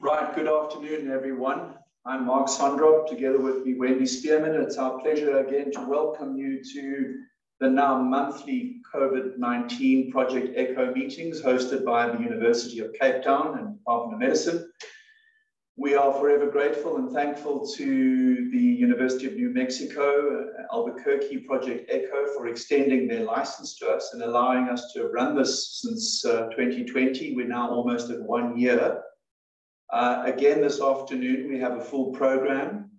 Right, good afternoon, everyone. I'm Mark Sonderup, together with me, Wendy Spearman. It's our pleasure again to welcome you to the now monthly COVID-19 Project ECHO meetings hosted by the University of Cape Town and Department of Medicine. We are forever grateful and thankful to the University of New Mexico, Albuquerque Project ECHO for extending their license to us and allowing us to run this since uh, 2020. We're now almost at one year. Uh, again, this afternoon, we have a full program.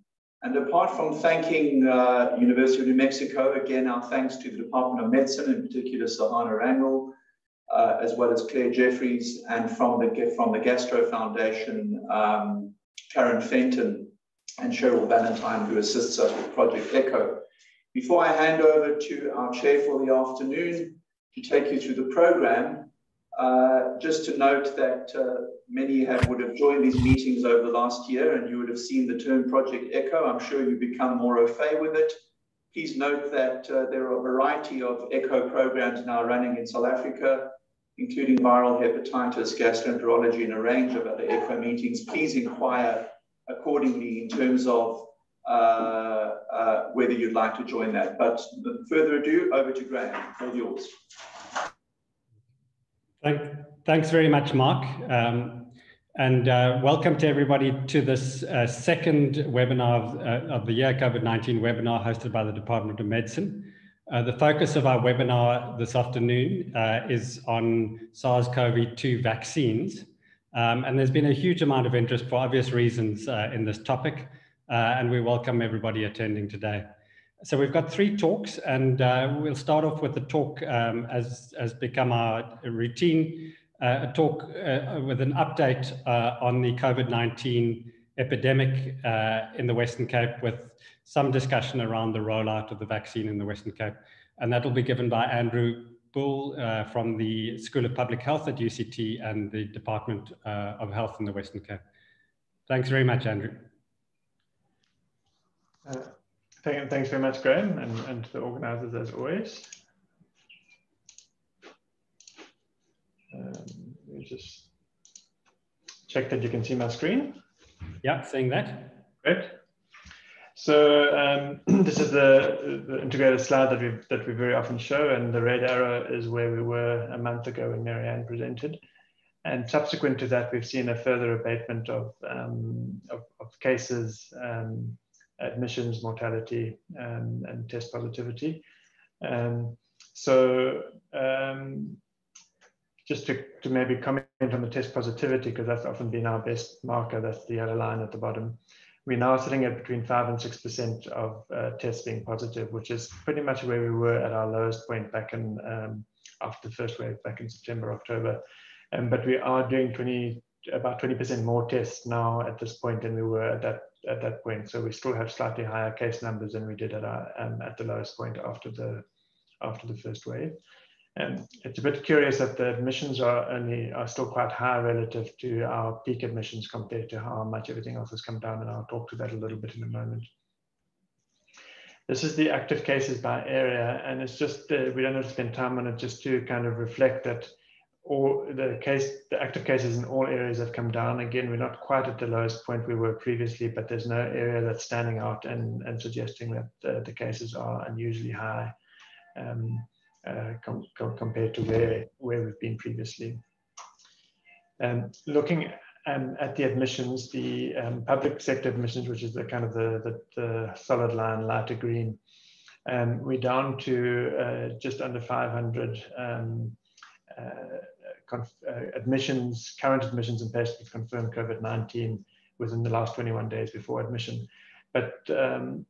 And apart from thanking uh, University of New Mexico, again, our thanks to the Department of Medicine, in particular Sahana Rangel, uh, as well as Claire Jeffries, and from the, from the Gastro Foundation, um, Karen Fenton and Cheryl Valentine, who assists us with Project ECHO. Before I hand over to our chair for the afternoon to take you through the program, uh, just to note that uh, many have, would have joined these meetings over the last year and you would have seen the term Project ECHO. I'm sure you've become more au fait with it. Please note that uh, there are a variety of ECHO programs now running in South Africa, including viral hepatitis, gastroenterology, and a range of other ECHO meetings. Please inquire accordingly in terms of uh, uh, whether you'd like to join that. But further ado, over to Graham. All yours. Thank, thanks very much, Mark. Um, and uh, welcome to everybody to this uh, second webinar of, uh, of the year COVID-19 webinar hosted by the Department of Medicine. Uh, the focus of our webinar this afternoon uh, is on SARS-CoV-2 vaccines. Um, and there's been a huge amount of interest for obvious reasons uh, in this topic, and we welcome everybody attending today. So we've got three talks, and we'll start off with the talk um, as has become our routine uh, a talk uh, with an update uh, on the COVID-19 epidemic in the Western Cape with some discussion around the rollout of the vaccine in the Western Cape. And that will be given by Andrew Boulle uh, from the School of Public Health at UCT and the Department uh, of Health in the Western Cape. Thanks very much, Andrew. Thanks very much, Graham, and, and the organizers as always. Um, let me just check that you can see my screen. Yeah, seeing that. Great. So um, this is the, the, integrated slide that we that we very often show, and the red arrow is where we were a month ago when Marianne presented. And subsequent to that, we've seen a further abatement of um, of, of, cases, um, admissions, mortality, um, and test positivity. Um, so um, just to, to maybe comment on the test positivity, because that's often been our best marker, that's the yellow line at the bottom. We're now sitting at between 5 and 6% of uh, tests being positive, which is pretty much where we were at our lowest point back in um, after the first wave, back in September, October. Um, but we are doing 20, about 20% more tests now at this point than we were at that at that point. So we still have slightly higher case numbers than we did at our um, at the lowest point after the after the first wave. And it's a bit curious that the admissions are only are still quite high relative to our peak admissions compared to how much everything else has come down. And I'll talk to that a little bit in a moment. This is the active cases by area, and it's just uh, we don't have to spend time on it just to kind of reflect that all the case the active cases in all areas have come down. Again, we're not quite at the lowest point we were previously, but there's no area that's standing out and, and suggesting that the, the cases are unusually high. Um, uh, com com compared to where, where we've been previously. Um, looking um, at the admissions, the um, public sector admissions, which is the kind of the, the, the solid line, lighter green, um, we're down to uh, just under 500 um, uh, admissions, current admissions and patients with confirmed COVID-19 within the last 21 days before admission. But um,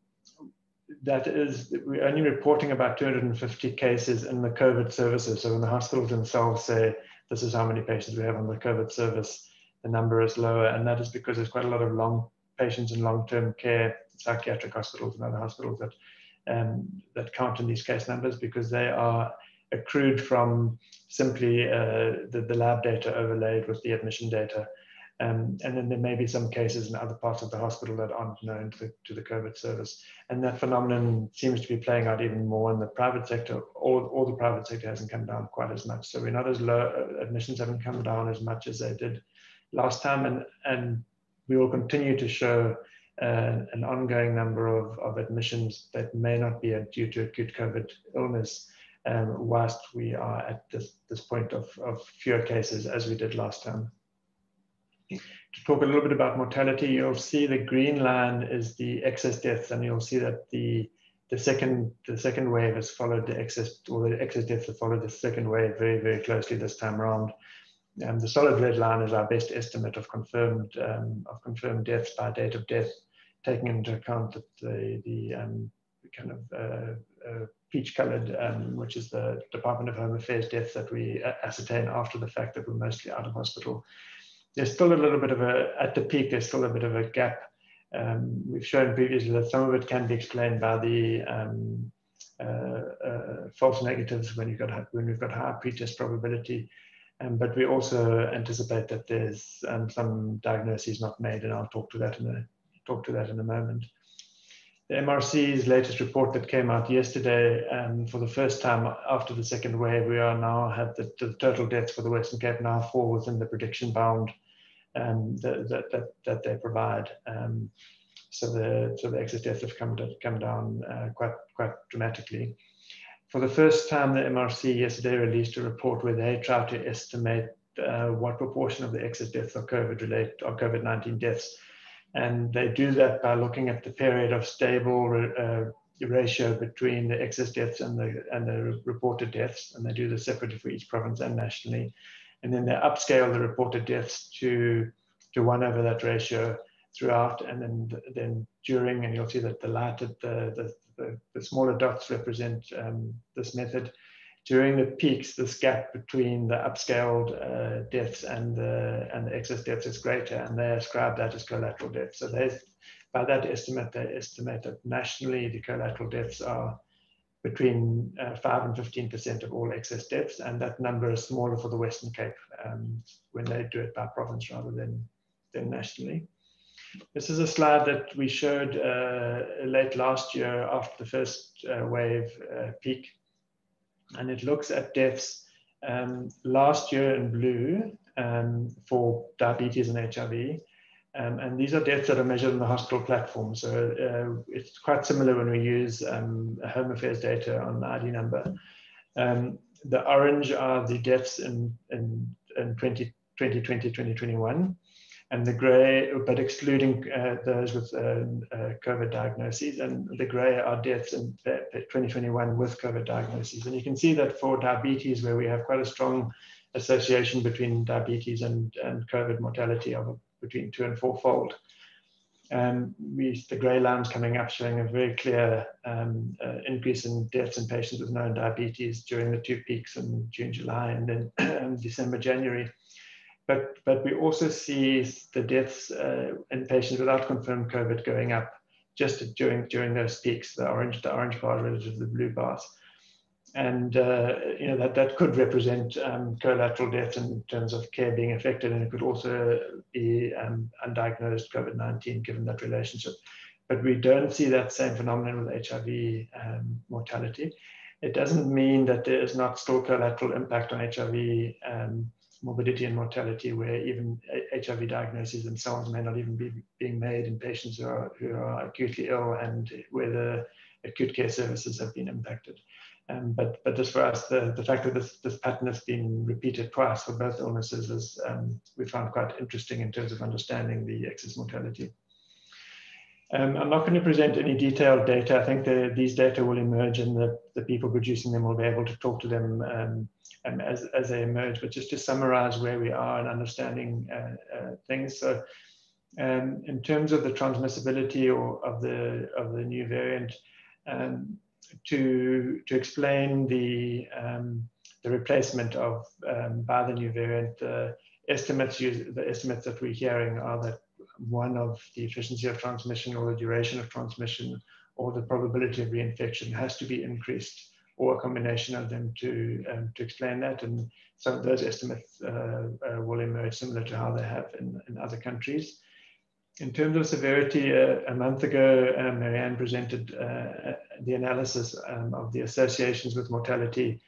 that is, we're only reporting about 250 cases in the COVID services. So when the hospitals themselves say, this is how many patients we have on the COVID service, the number is lower. And that is because there's quite a lot of long patients in long-term care, psychiatric hospitals and other hospitals that, um, that count in these case numbers because they are accrued from simply uh, the, the lab data overlaid with the admission data. Um, and then there may be some cases in other parts of the hospital that aren't known to the, to the COVID service. And that phenomenon seems to be playing out even more in the private sector. All, all the private sector hasn't come down quite as much. So we're not as low, uh, admissions haven't come down as much as they did last time, and, and we will continue to show uh, an ongoing number of, of admissions that may not be due to acute COVID illness, um, whilst we are at this, this point of, of fewer cases as we did last time. To talk a little bit about mortality, you'll see the green line is the excess deaths, and you'll see that the the second the second wave has followed the excess or the excess deaths have followed the second wave very very closely this time around. Um, the solid red line is our best estimate of confirmed um, of confirmed deaths by date of death, taking into account that the the um, kind of uh, uh, peach-colored, um, which is the Department of Home Affairs deaths that we ascertain after the fact that we're mostly out of hospital. There's still a little bit of a at the peak. There's still a bit of a gap. Um, we've shown previously that some of it can be explained by the um, uh, uh, false negatives when you've got when we've got high pretest probability um, but we also anticipate that there's um, some diagnoses not made, and I'll talk to that in a talk to that in a moment. The MRC's latest report that came out yesterday, um, for the first time after the second wave, we are now have the, the total deaths for the Western Cape now fall within the prediction bound um, that, that, that, that, they provide. Um, so the so the excess deaths have come to, come down uh, quite quite dramatically for the first time, the MRC yesterday released a report where they tried to estimate uh, what proportion of the excess deaths are COVID related or COVID 19 deaths. And they do that by looking at the period of stable uh, ratio between the excess deaths and the, and the reported deaths. And they do this separately for each province and nationally. And then they upscale the reported deaths to, to one over that ratio throughout. And then, then during, and you'll see that the light at the, the, the, the smaller dots represent um, this method. During the peaks, this gap between the upscaled uh, deaths and the, and the excess deaths is greater, and they ascribe that as collateral deaths. So by that estimate, they estimate that nationally the collateral deaths are between uh, 5 and 15% of all excess deaths, and that number is smaller for the Western Cape um, when they do it by province rather than, than nationally. This is a slide that we showed uh, late last year after the first uh, wave uh, peak. And it looks at deaths um, last year in blue um, for diabetes and HIV. Um, and these are deaths that are measured in the hospital platform. So uh, it's quite similar when we use um, Home Affairs data on the ID number. Um, the orange are the deaths in, in, in 2020, 2021 and the grey, but excluding uh, those with uh, uh, COVID diagnoses, and the grey are deaths in 2021 with COVID diagnoses. And you can see that for diabetes, where we have quite a strong association between diabetes and, and COVID mortality of between two and fourfold. Um, we, the grey lines coming up showing a very clear um, uh, increase in deaths in patients with known diabetes during the two peaks in June, July, and then December, January. But, but we also see the deaths uh, in patients without confirmed COVID going up just during, during those peaks, the orange, the orange bars relative to the blue bars. And uh, you know that, that could represent um, collateral death in terms of care being affected, and it could also be um, undiagnosed COVID-19 given that relationship. But we don't see that same phenomenon with HIV um, mortality. It doesn't mean that there is not still collateral impact on HIV um, morbidity and mortality, where even HIV diagnoses themselves may not even be being made in patients who are, who are acutely ill and where the acute care services have been impacted. Um, but but just for us, the, the fact that this, this pattern has been repeated twice for both illnesses is um, we found quite interesting in terms of understanding the excess mortality. Um, I'm not going to present any detailed data. I think the, these data will emerge and the, the people producing them will be able to talk to them um, um, as, as they emerge. But just to summarize where we are and understanding uh, uh, things. So um, in terms of the transmissibility or of the, of the new variant, um, to, to explain the, um, the replacement of by the new variant, estimates use, the estimates that we're hearing are that one of the efficiency of transmission or the duration of transmission or the probability of reinfection has to be increased or a combination of them to, um, to explain that. And of those estimates uh, uh, will emerge similar to how they have in, in other countries. In terms of severity, uh, a month ago, uh, Marianne presented uh, the analysis um, of the associations with mortality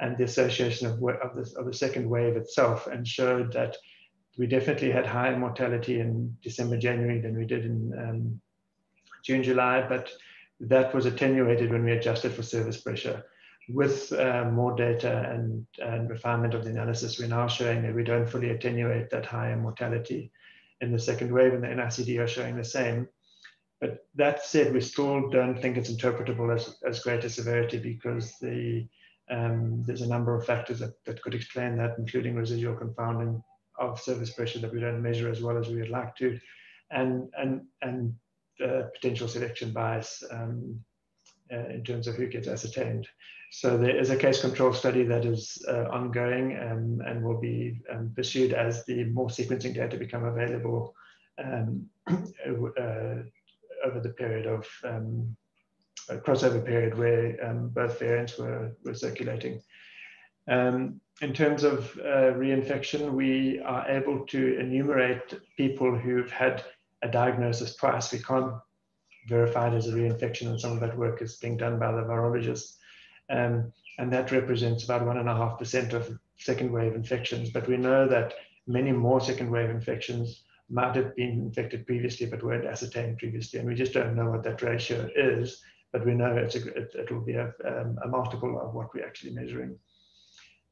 and the association of, of, this, of the second wave itself and showed that we definitely had higher mortality in December, January than we did in um, June, July, but that was attenuated when we adjusted for service pressure. With uh, more data and, and refinement of the analysis, we're now showing that we don't fully attenuate that higher mortality in the second wave, and the NICD are showing the same. But that said, we still don't think it's interpretable as, as greater severity because the, um, there's a number of factors that, that could explain that, including residual confounding of service pressure that we don't measure as well as we would like to, and, and, and uh, potential selection bias um, uh, in terms of who gets ascertained. So there is a case control study that is uh, ongoing um, and will be um, pursued as the more sequencing data become available um, uh, over the period of um, crossover period where um, both variants were, were circulating. Um, in terms of uh, reinfection, we are able to enumerate people who've had a diagnosis twice. We can't verify it as a reinfection, and some of that work is being done by the virologists. Um, and that represents about 1.5% of second wave infections. But we know that many more second wave infections might have been infected previously but weren't ascertained previously. And we just don't know what that ratio is, but we know it's a, it, it will be a, um, a multiple of what we're actually measuring.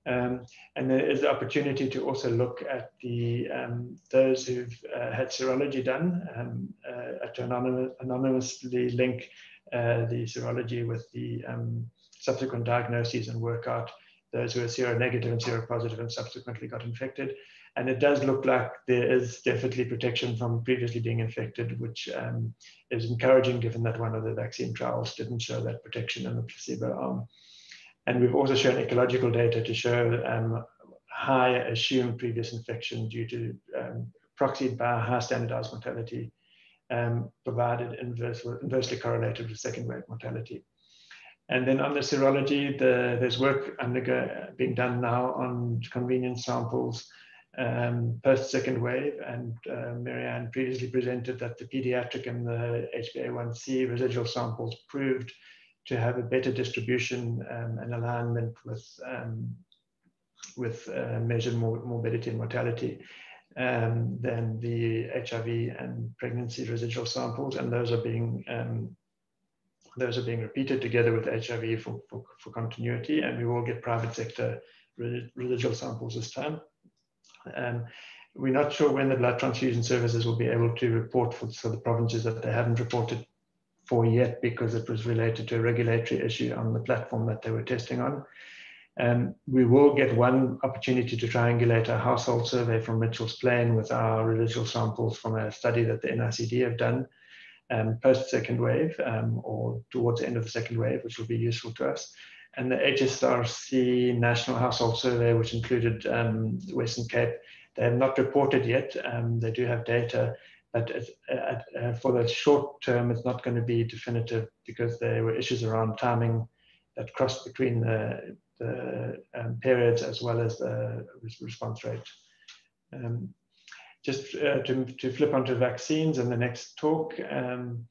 Um, and there is the opportunity to also look at the um, those who've uh, had serology done um, uh, to anonymous, anonymously link uh, the serology with the um, subsequent diagnoses and work out those who are seronegative and seropositive and subsequently got infected. And it does look like there is definitely protection from previously being infected, which um, is encouraging given that one of the vaccine trials didn't show that protection in the placebo arm. And we've also shown ecological data to show um, high assumed previous infection due to um, proxied by high standardized mortality, um, provided inverse, inversely correlated with second wave mortality. And then on the serology, the, there's work undergo, being done now on convenience samples um, post second wave. And uh, Marianne previously presented that the pediatric and the HbA1c residual samples proved to have a better distribution um, and alignment with, um, with uh, measured morbidity and mortality um, than the HIV and pregnancy residual samples. And those are being um, those are being repeated together with HIV for, for, for continuity, and we will get private sector residual samples this time. Um, we're not sure when the blood transfusion services will be able to report for, for the provinces that they haven't reported for yet because it was related to a regulatory issue on the platform that they were testing on. Um, we will get one opportunity to triangulate a household survey from Mitchell's Plain with our residual samples from a study that the NICD have done um, post second wave um, or towards the end of the second wave, which will be useful to us and the HSRC National Household Survey, which included um, Western Cape. They have not reported yet. Um, they do have data, but uh, uh, for the short term, it's not going to be definitive because there were issues around timing that crossed between the, the um, periods as well as the response rate. Um, just uh, to, to flip onto vaccines and the next talk. Um,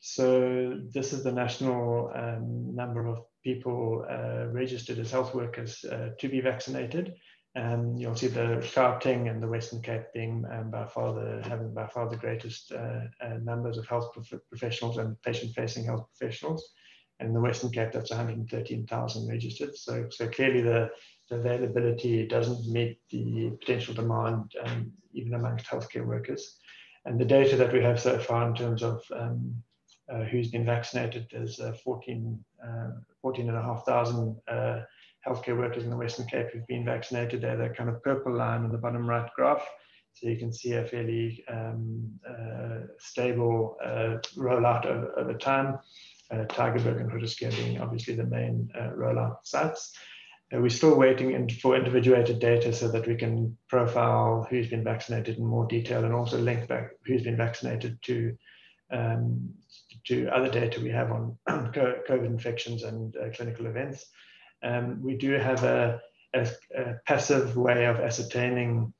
so this is the national um, number of people uh, registered as health workers uh, to be vaccinated. And you'll see the Gauteng and the Western Cape being um, by far the having by far the greatest uh, uh numbers of health prof professionals and patient-facing health professionals. And the Western Cape, that's 113,000 registered. So, so clearly the, the availability doesn't meet the potential demand um, even amongst healthcare workers. And the data that we have so far in terms of um, uh, who's been vaccinated. There's uh, 14, uh, 14,500 uh, healthcare workers in the Western Cape who've been vaccinated. They're the kind of purple line on the bottom right graph. So you can see a fairly um, uh, stable uh, rollout over, over time. Uh, Tygerberg and Groote Schuur being obviously the main rollout sites. we're still waiting in, for individuated data so that we can profile who's been vaccinated in more detail and also link back who's been vaccinated to um, to other data we have on COVID infections and uh, clinical events. Um, we do have a, a, a, passive way of ascertaining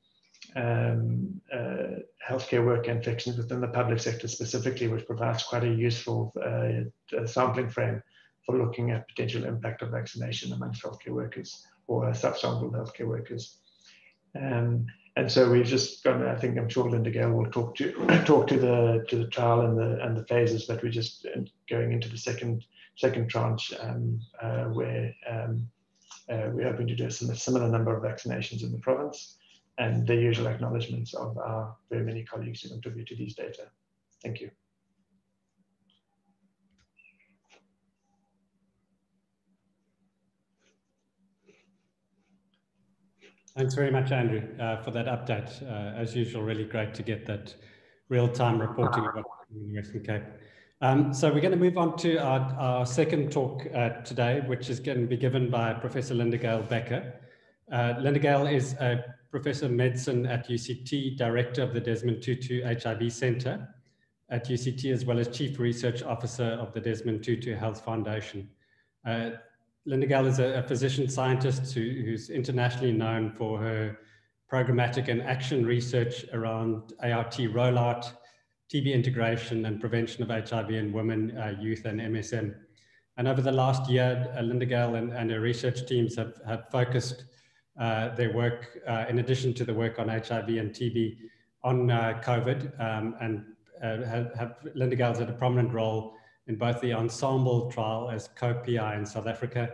um, uh, healthcare worker infections within the public sector specifically, which provides quite a useful uh, sampling frame for looking at potential impact of vaccination amongst healthcare workers or subsampled healthcare workers. Um, and so we've just gone. I think I'm sure Linda-Gail will talk to talk to the to the trial and the and the phases, but we're just uh, going into the second second tranche um, uh, where um, uh, we're hoping to do a similar number of vaccinations in the province and the usual acknowledgements of our very many colleagues who contribute to these data. Thank you. Thanks very much, Andrew, uh, for that update. Uh, as usual, really great to get that real-time reporting about the Western Cape. Um, so we're going to move on to our, our second talk uh, today, which is going to be given by Professor Linda-Gail Bekker. Uh, Linda-Gail is a professor of medicine at UCT, director of the Desmond Tutu HIV Center at UCT, as well as chief research officer of the Desmond Tutu Health Foundation. Uh, Linda-Gail is a, a physician scientist who, who's internationally known for her programmatic and action research around ART rollout, TB integration and prevention of HIV in women, uh, youth, and MSM. And over the last year, uh, Linda-Gail and, and, her research teams have, have focused uh, their work, uh, in addition to the work on HIV and TB, on uh, COVID. Um, and uh, have, have, Linda-Gail's had a prominent role in both the ensemble trial as co-PI in South Africa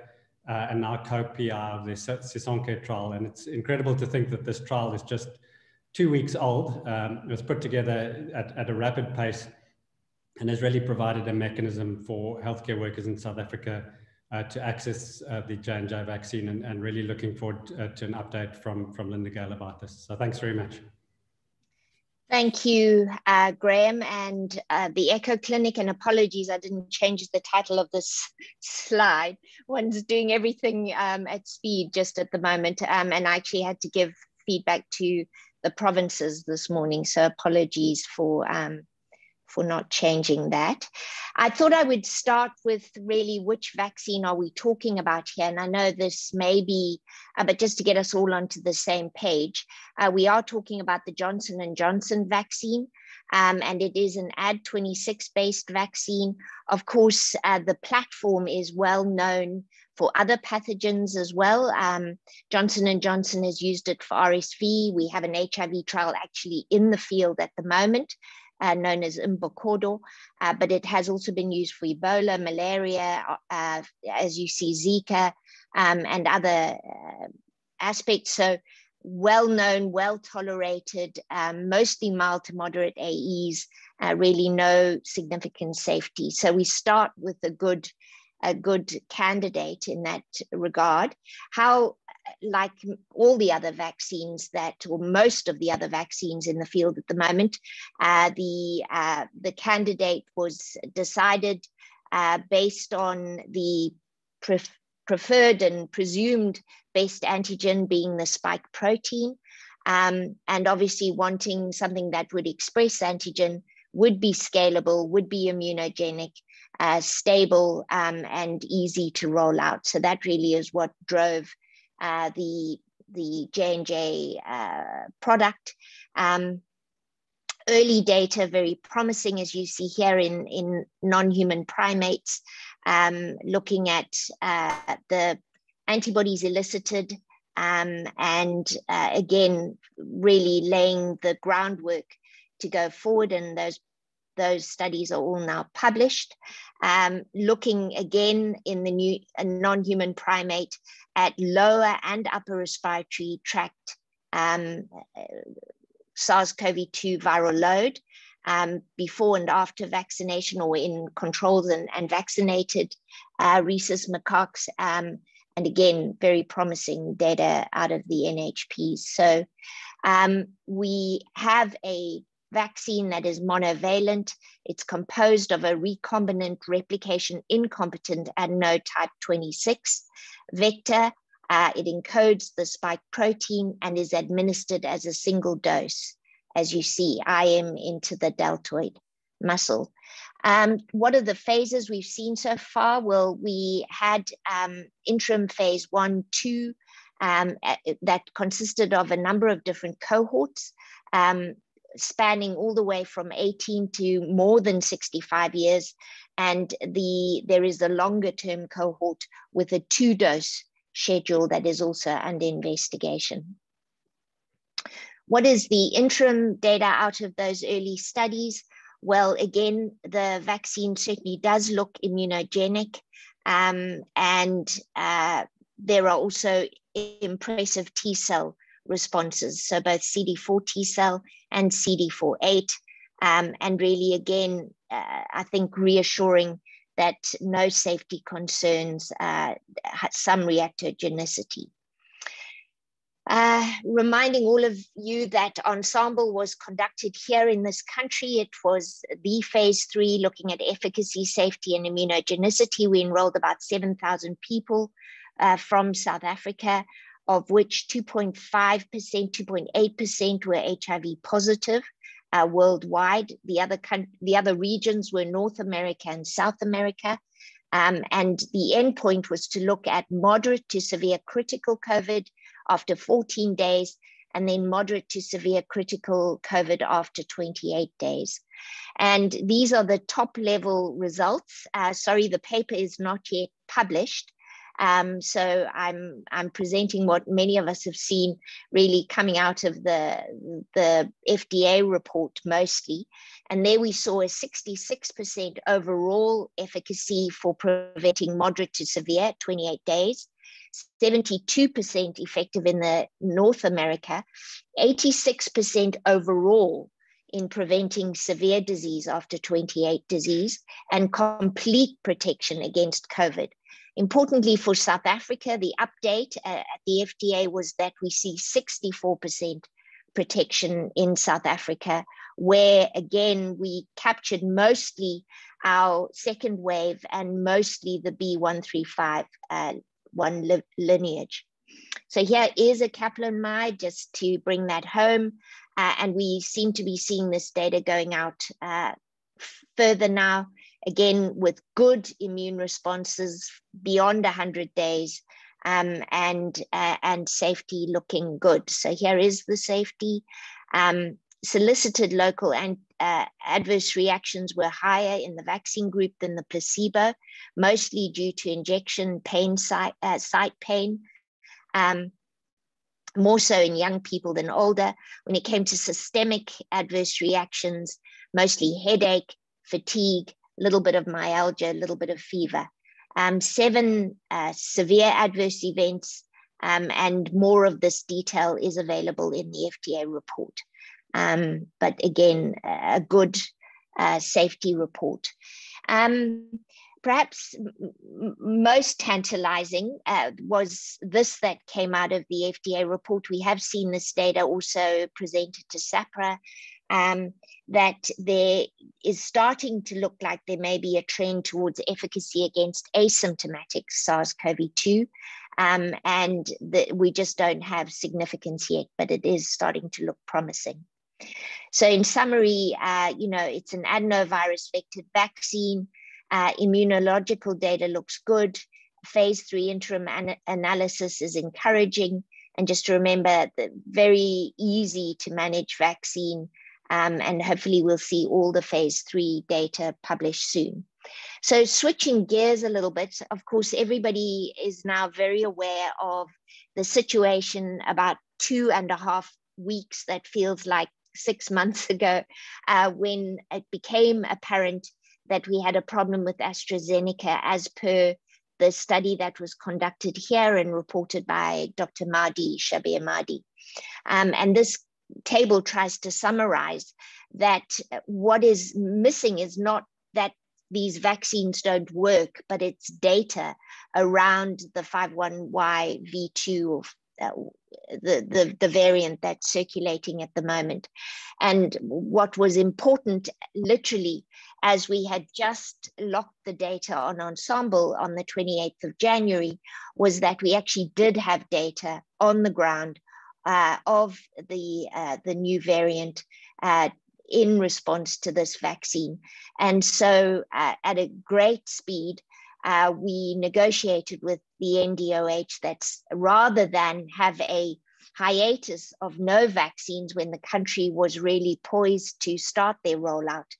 and now co-PI of the Sisonke trial. And it's incredible to think that this trial is just two weeks old. Um, it was put together at, at a rapid pace and has really provided a mechanism for healthcare workers in South Africa uh, to access uh, the J&J vaccine and, and really looking forward uh, to an update from, from Linda-Gail about this. So thanks very much. Thank you, uh, Graham, and uh, the Echo Clinic. And apologies, I didn't change the title of this slide. One's doing everything um, at speed just at the moment, um, and I actually had to give feedback to the provinces this morning. So apologies for um, for not changing that. I thought I would start with really which vaccine are we talking about here? And I know this may be, uh, but just to get us all onto the same page, uh, we are talking about the Johnson & Johnson vaccine. Um, and it is an Ad26 based vaccine. Of course, uh, the platform is well known for other pathogens as well. Um, Johnson & Johnson has used it for RSV. We have an HIV trial actually in the field at the moment uh, known as Imbokodo, uh, but it has also been used for Ebola, malaria, uh, as you see, Zika, um, and other uh, aspects. So well known, well tolerated, um, mostly mild to moderate AEs, uh, really no significant safety. So we start with a good a good candidate in that regard. How like all the other vaccines that, or most of the other vaccines in the field at the moment, uh, the uh, the candidate was decided uh, based on the pref- preferred and presumed best antigen being the spike protein, um, and obviously wanting something that would express antigen, would be scalable, would be immunogenic. Uh, stable um, and easy to roll out. So that really is what drove uh, the the J&J uh, product. Um, early data, very promising, as you see here in, in non-human primates, um, looking at uh, the antibodies elicited um, and uh, again, really laying the groundwork to go forward. And those those studies are all now published. Um, looking again in the new non-human primate at lower and upper respiratory tract um, SARS-CoV-2 viral load um, before and after vaccination or in controls and, and vaccinated uh, rhesus macaques. Um, and again, very promising data out of the NHPs. So um, we have a vaccine that is monovalent. It's composed of a recombinant replication incompetent adenotype 26 vector. Uh, it encodes the spike protein and is administered as a single dose, as you see, I am into the deltoid muscle. Um, what are the phases we've seen so far? Well, we had um, interim phase one, two, um, that consisted of a number of different cohorts. Um, spanning all the way from 18 to more than 65 years. And the there is a longer term cohort with a two dose schedule that is also under investigation. What is the interim data out of those early studies? Well, again, the vaccine certainly does look immunogenic. Um, and uh, there are also impressive T cell responses, so both CD4 T cell and CD4-8. Um, and really, again, uh, I think reassuring that no safety concerns, uh, some reactogenicity. Uh, reminding all of you that Ensemble was conducted here in this country. It was the phase three looking at efficacy, safety, and immunogenicity. We enrolled about 7,000 people uh, from South Africa, of which 2.5%, 2.8% were HIV positive. Uh, worldwide, the other the other regions were North America and South America, um, and the endpoint was to look at moderate to severe critical COVID after 14 days, and then moderate to severe critical COVID after 28 days. And these are the top level results. Uh, sorry, the paper is not yet published. Um, so I'm I'm presenting what many of us have seen really coming out of the the FDA report mostly, and there we saw a 66% overall efficacy for preventing moderate to severe 28 days, 72% effective in the North America, 86% overall in preventing severe disease after 28 disease, and complete protection against COVID. Importantly for South Africa, the update uh, at the FDA was that we see 64% protection in South Africa, where again we captured mostly our second wave and mostly the B135 uh, one li lineage. So here is a Kaplan-Meier just to bring that home. Uh, and we seem to be seeing this data going out uh, further now, again, with good immune responses beyond 100 days um, and, uh, and safety looking good. So here is the safety. Um, solicited local and uh, adverse reactions were higher in the vaccine group than the placebo, mostly due to injection pain, site, uh, site pain, um, more so in young people than older. When it came to systemic adverse reactions, mostly headache, fatigue, a little bit of myalgia, a little bit of fever. Um, seven uh, severe adverse events, um, and more of this detail is available in the FDA report. Um, but again, a good uh, safety report. Um, perhaps most tantalizing uh, was this that came out of the FDA report. We have seen this data also presented to SAHPRA, um, that there is starting to look like there may be a trend towards efficacy against asymptomatic SARS-CoV-2. Um, and we just don't have significance yet, but it is starting to look promising. So in summary, uh, you know, it's an adenovirus vectored vaccine. Uh, immunological data looks good. Phase three interim an analysis is encouraging. And just to remember, the very easy to manage vaccine. Um, and hopefully we'll see all the phase three data published soon. So switching gears a little bit, of course, everybody is now very aware of the situation about two and a half weeks that feels like six months ago uh, when it became apparent that we had a problem with AstraZeneca as per the study that was conducted here and reported by Dr. Madhi, Shabir Madhi. Um, and this table tries to summarize that what is missing is not that these vaccines don't work, but it's data around the 51YV2 uh, the, the, the variant that's circulating at the moment. And what was important, literally, as we had just locked the data on Ensemble on the 28th of January, was that we actually did have data on the ground uh, of the, uh, the new variant uh, in response to this vaccine. And so, uh, at a great speed, uh, we negotiated with the NDOH that rather than have a hiatus of no vaccines when the country was really poised to start their rollout,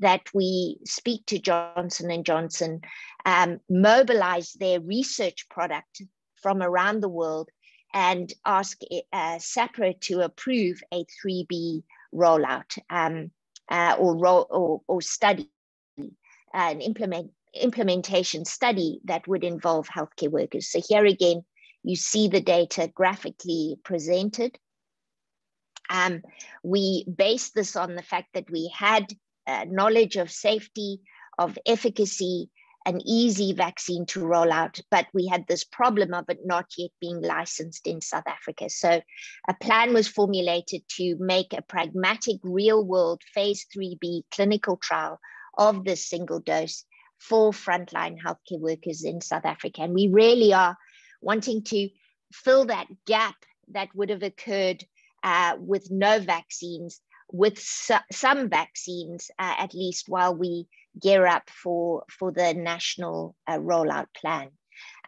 that we speak to Johnson and Johnson, um, mobilize their research product from around the world, and ask uh, SAHPRA to approve a 3B rollout um, uh, or, ro or, or, study, an implement, implementation study that would involve healthcare workers. So here again, you see the data graphically presented. Um, we based this on the fact that we had uh, knowledge of safety, of efficacy, an easy vaccine to roll out, but we had this problem of it not yet being licensed in South Africa. So a plan was formulated to make a pragmatic real world phase 3B clinical trial of this single dose for frontline healthcare workers in South Africa. And we really are wanting to fill that gap that would have occurred uh, with no vaccines, with some vaccines, uh, at least while we gear up for, for the national uh, rollout plan.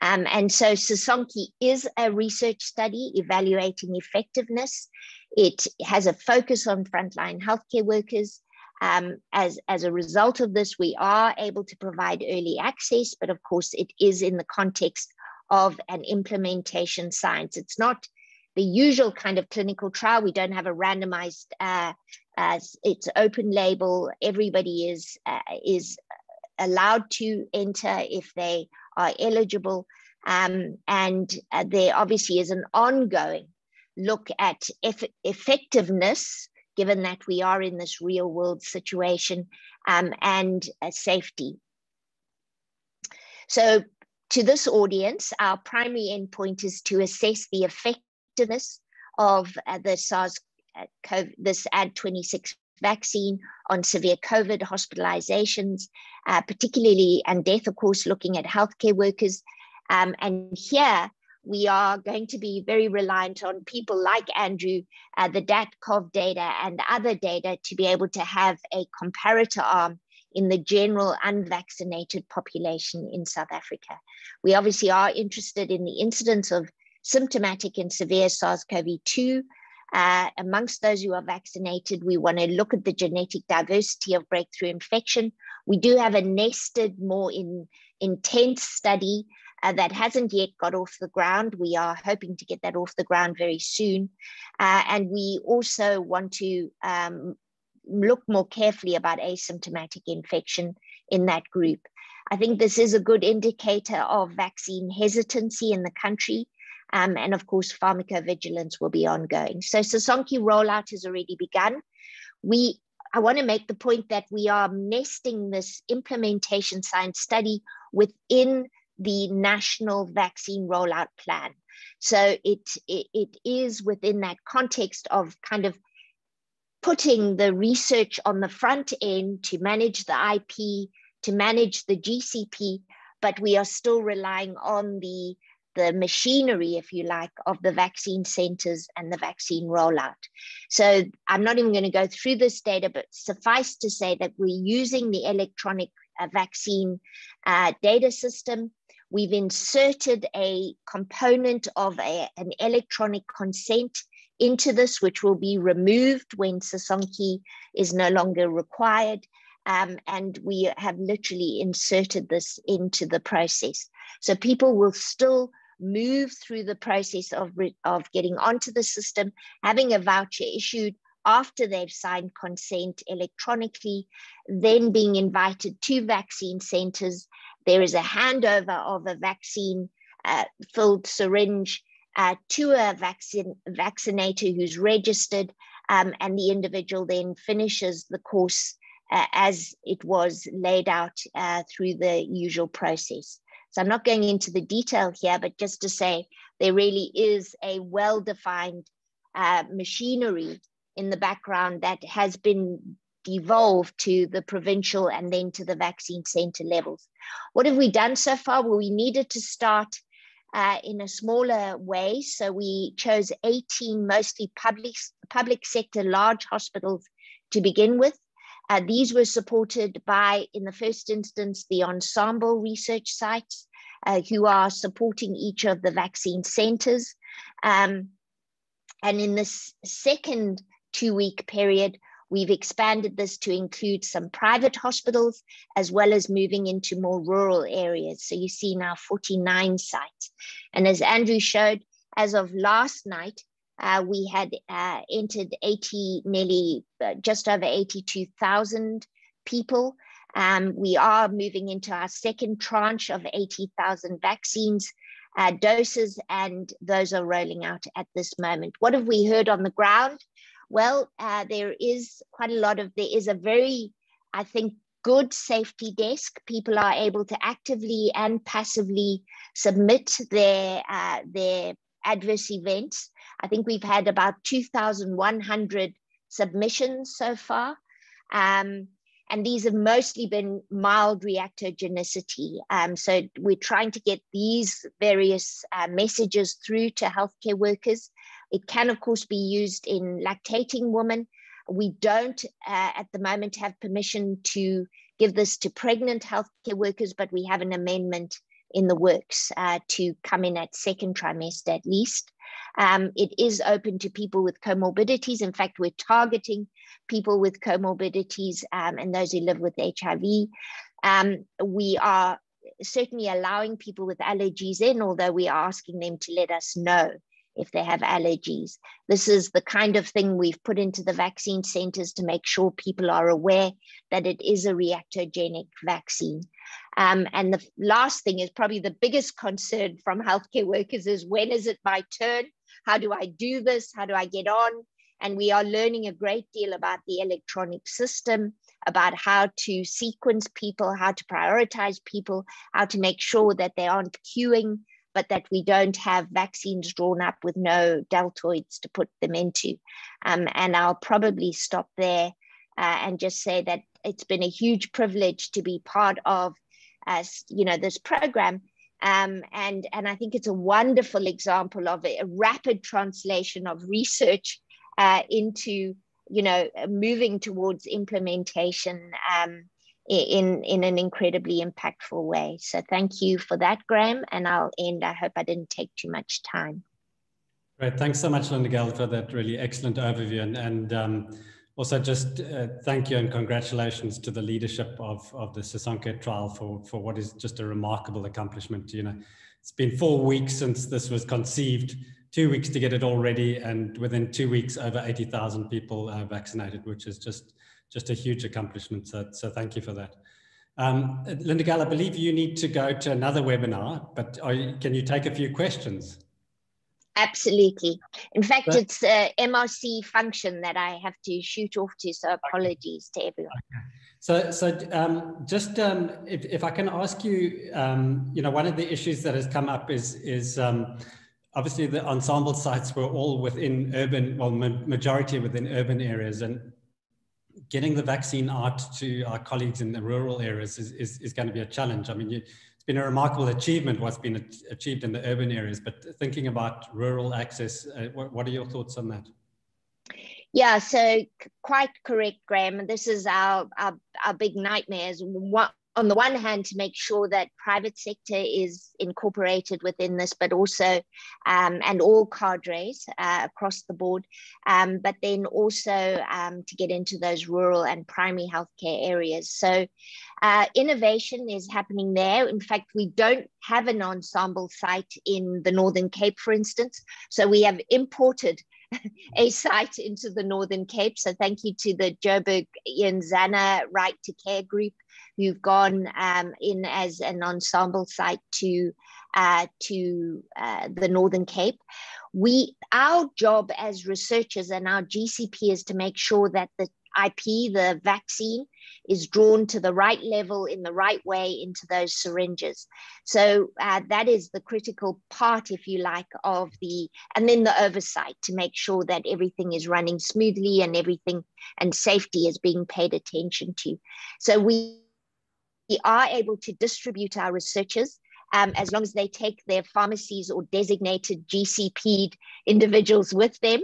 Um, and so Sisonke is a research study evaluating effectiveness. It has a focus on frontline healthcare workers. Um, as, as a result of this, we are able to provide early access, but of course it is in the context of an implementation science. It's not the usual kind of clinical trial. We don't have a randomized uh, as it's open label. Everybody is uh, is allowed to enter if they are eligible, um, and uh, there obviously is an ongoing look at eff effectiveness, given that we are in this real world situation, um, and uh, safety. So to this audience, our primary endpoint is to assess the effectiveness of uh, the SARS COVID, this AD26 vaccine on severe COVID hospitalizations, uh, particularly and death, of course, looking at healthcare workers. Um, and here we are going to be very reliant on people like Andrew, uh, the DAT-COV data and other data to be able to have a comparator arm in the general unvaccinated population in South Africa. We obviously are interested in the incidence of symptomatic and severe SARS-CoV-2 uh, amongst those who are vaccinated, we want to look at the genetic diversity of breakthrough infection. We do have a nested, more in, intense study uh, that hasn't yet got off the ground. We are hoping to get that off the ground very soon. Uh, and we also want to um, look more carefully about asymptomatic infection in that group. I think this is a good indicator of vaccine hesitancy in the country. Um, and of course, pharmacovigilance will be ongoing. So Sisonke rollout has already begun. We, I want to make the point that we are nesting this implementation science study within the national vaccine rollout plan. So it, it, it is within that context of kind of putting the research on the front end to manage the IP, to manage the GCP, but we are still relying on the the machinery, if you like, of the vaccine centers and the vaccine rollout. So I'm not even going to go through this data, but suffice to say that we're using the electronic uh, vaccine uh, data system. We've inserted a component of a, an electronic consent into this, which will be removed when Sisonke is no longer required. Um, and we have literally inserted this into the process. So people will still move through the process of, of getting onto the system, having a voucher issued after they've signed consent electronically, then being invited to vaccine centers. There is a handover of a vaccine uh, filled syringe uh, to a vaccine vaccinator who's registered, um, and the individual then finishes the course uh, as it was laid out uh, through the usual process. So I'm not going into the detail here, but just to say there really is a well-defined uh, machinery in the background that has been devolved to the provincial and then to the vaccine center levels. What have we done so far? Well, we needed to start uh, in a smaller way. So we chose 18 mostly public, public sector large hospitals to begin with. Uh, these were supported by, in the first instance, the ensemble research sites uh, who are supporting each of the vaccine centers. Um, and in this second two week period, we've expanded this to include some private hospitals as well as moving into more rural areas. So you see now 49 sites. And as Andrew showed, as of last night, uh, we had uh, entered 80, nearly uh, just over 82,000 people. Um, we are moving into our second tranche of 80,000 vaccines uh, doses, and those are rolling out at this moment. What have we heard on the ground? Well, uh, there is quite a lot of, there is a very, I think, good safety desk. People are able to actively and passively submit their, uh, their adverse events. I think we've had about 2,100 submissions so far. Um, and these have mostly been mild reactogenicity. Um, so we're trying to get these various uh, messages through to healthcare workers. It can, of course, be used in lactating women. We don't, uh, at the moment, have permission to give this to pregnant healthcare workers, but we have an amendment in the works uh, to come in at second trimester at least. Um, it is open to people with comorbidities. In fact, we're targeting people with comorbidities um, and those who live with HIV. Um, we are certainly allowing people with allergies in, although we are asking them to let us know if they have allergies. This is the kind of thing we've put into the vaccine centers to make sure people are aware that it is a reactogenic vaccine. Um, and the last thing is probably the biggest concern from healthcare workers is when is it my turn? How do I do this? How do I get on? And we are learning a great deal about the electronic system, about how to sequence people, how to prioritize people, how to make sure that they aren't queuing, but that we don't have vaccines drawn up with no deltoids to put them into. Um, and I'll probably stop there uh, and just say that it's been a huge privilege to be part of as you know this program um, and and I think it's a wonderful example of a, a rapid translation of research uh, into you know moving towards implementation um, in in an incredibly impactful way. So thank you for that, Graham, and I'll end. I hope I didn't take too much time. Great, thanks so much, Linda Gale, for that really excellent overview, and and um, also just uh, thank you and congratulations to the leadership of of the Sisonke trial for for what is just a remarkable accomplishment. You know, it's been four weeks since this was conceived two weeks to get it all ready, and within two weeks, over 80,000 people uh, vaccinated, which is just just a huge accomplishment. So, so thank you for that. Um, Linda Gale, I believe you need to go to another webinar, but you, can you take a few questions? Absolutely. In fact, but, it's a MRC function that I have to shoot off to, so apologies okay. to everyone. Okay. So, so um, just um, if, if I can ask you, um, you know, one of the issues that has come up is is um, obviously the ensemble sites were all within urban, well, ma majority within urban areas, and getting the vaccine out to our colleagues in the rural areas is, is, is going to be a challenge. I mean, you, it's been a remarkable achievement what's been achieved in the urban areas, but thinking about rural access, uh, what, what are your thoughts on that? Yeah, so quite correct, Graham. This is our, our, our big nightmares. What, on the one hand to make sure that private sector is incorporated within this, but also um, and all cadres uh, across the board, um, but then also um, to get into those rural and primary healthcare areas. So uh, innovation is happening there. In fact, we don't have an ensemble site in the Northern Cape, for instance. So we have imported a site into the Northern Cape. So thank you to the Joburg Ian Zanna Right to Care group who've gone um, in as an ensemble site to uh, to uh, the Northern Cape. We our job as researchers and our GCP is to make sure that the IP, the vaccine, is drawn to the right level in the right way into those syringes. So uh, that is the critical part, if you like, of the, and then the oversight to make sure that everything is running smoothly and everything and safety is being paid attention to. So we are able to distribute our researchers um, as long as they take their pharmacies or designated GCP individuals with them.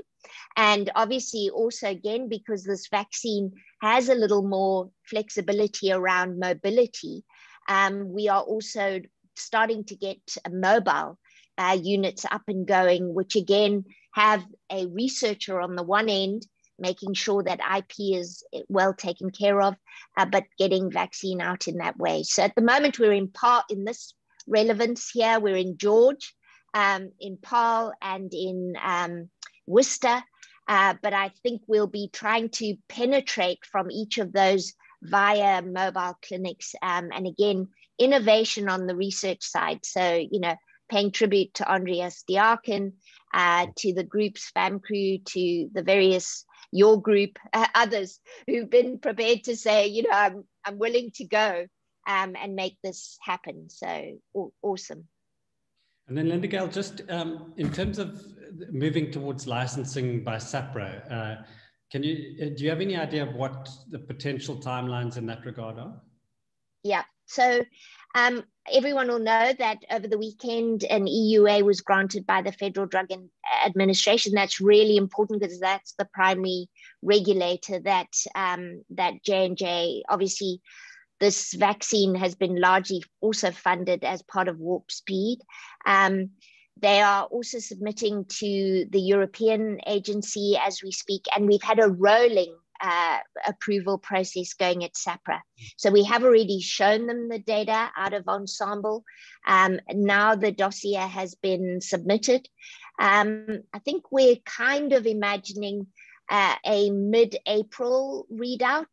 And obviously, also again, because this vaccine has a little more flexibility around mobility, um, we are also starting to get mobile uh, units up and going, which again have a researcher on the one end making sure that IP is well taken care of, uh, but getting vaccine out in that way. So at the moment, we're in part in this relevance here, we're in George. um, in Paarl and in um, Worcester. Uh, but I think we'll be trying to penetrate from each of those via mobile clinics. Um, and again, innovation on the research side. So, you know, paying tribute to Andreas Diaken, uh, to the group's FAM crew, to the various your group, uh, others who've been prepared to say, you know, I'm, I'm willing to go um, and make this happen. So awesome. And then Linda just um, in terms of moving towards licensing by SAHPRA, uh, can you, uh, do you have any idea of what the potential timelines in that regard are? Yeah, so um, everyone will know that over the weekend an EUA was granted by the Federal Drug Administration. That's really important because that's the primary regulator that um, that J and J. Obviously, this vaccine has been largely also funded as part of Warp Speed. Um, they are also submitting to the European agency as we speak, and we've had a rolling uh, approval process going at SAPRA. So we have already shown them the data out of Ensemble. Um, now the dossier has been submitted. Um, I think we're kind of imagining uh, a mid-April readout.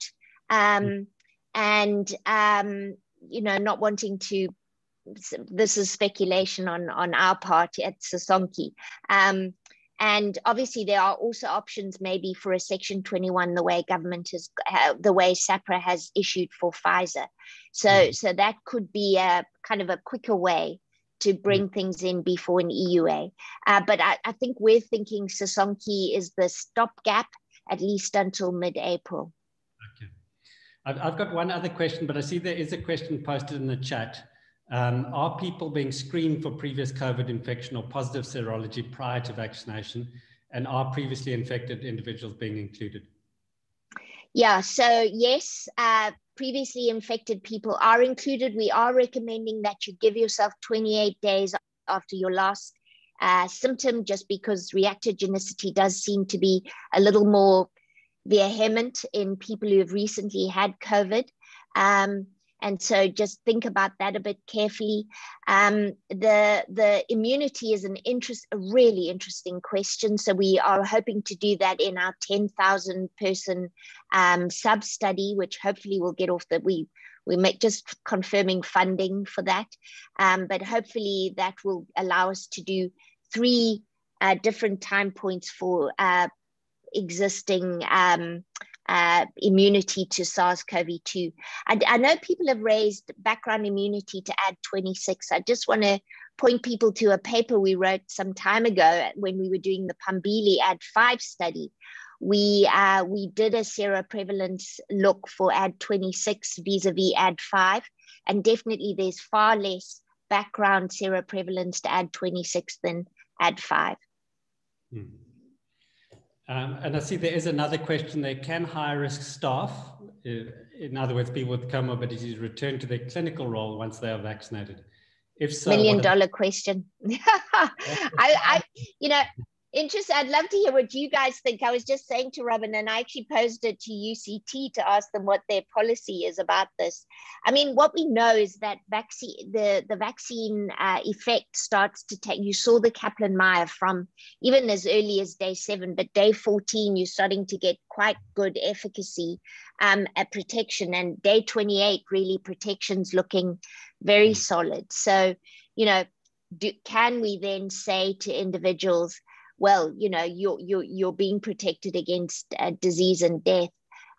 Um, and, um, you know, not wanting to this is speculation on on our part at Sisonke. Um, and obviously, there are also options maybe for a Section 21, the way government has, uh, the way SAHPRA has issued for Pfizer. So, mm. so that could be a kind of a quicker way to bring mm. things in before an EUA. Uh, but I, I, think we're thinking Sisonke is the stopgap at least until mid-April. Okay. I've, I've got one other question, but I see there is a question posted in the chat. Um, are people being screened for previous COVID infection or positive serology prior to vaccination? And are previously infected individuals being included? Yeah, so yes, uh, previously infected people are included. We are recommending that you give yourself 28 days after your last uh, symptom, just because reactogenicity does seem to be a little more vehement in people who have recently had COVID. Um, and so just think about that a bit carefully. Um, the, the immunity is an interest, a really interesting question. So we are hoping to do that in our 10,000 person um, sub study, which hopefully will get off the, we, we make just confirming funding for that. Um, but hopefully that will allow us to do three uh, different time points for uh, existing um, uh, immunity to SARS-CoV-2. And I know people have raised background immunity to add 26. I just want to point people to a paper we wrote some time ago when we were doing the Pambili Add 5 study. We, uh, we did a seroprevalence look for Add 26 vis-a-vis Add 5, and definitely there's far less background seroprevalence to Add 26 than Add 5. Hmm. Um, and I see there is another question there. Can high risk staff, uh, in other words, people with comorbidities, return to their clinical role once they are vaccinated? If so, million dollar question. I, I, you know, interesting. I'd love to hear what you guys think. I was just saying to Robin, and I actually posed it to UCT to ask them what their policy is about this. I mean, what we know is that vaccine, the the vaccine uh, effect starts to take. You saw the Kaplan-Meier from even as early as day seven, but day fourteen, you're starting to get quite good efficacy um, at protection, and day twenty-eight, really protection's looking very solid. So, you know. Do, can we then say to individuals, well, you know, you're you're you're being protected against uh, disease and death.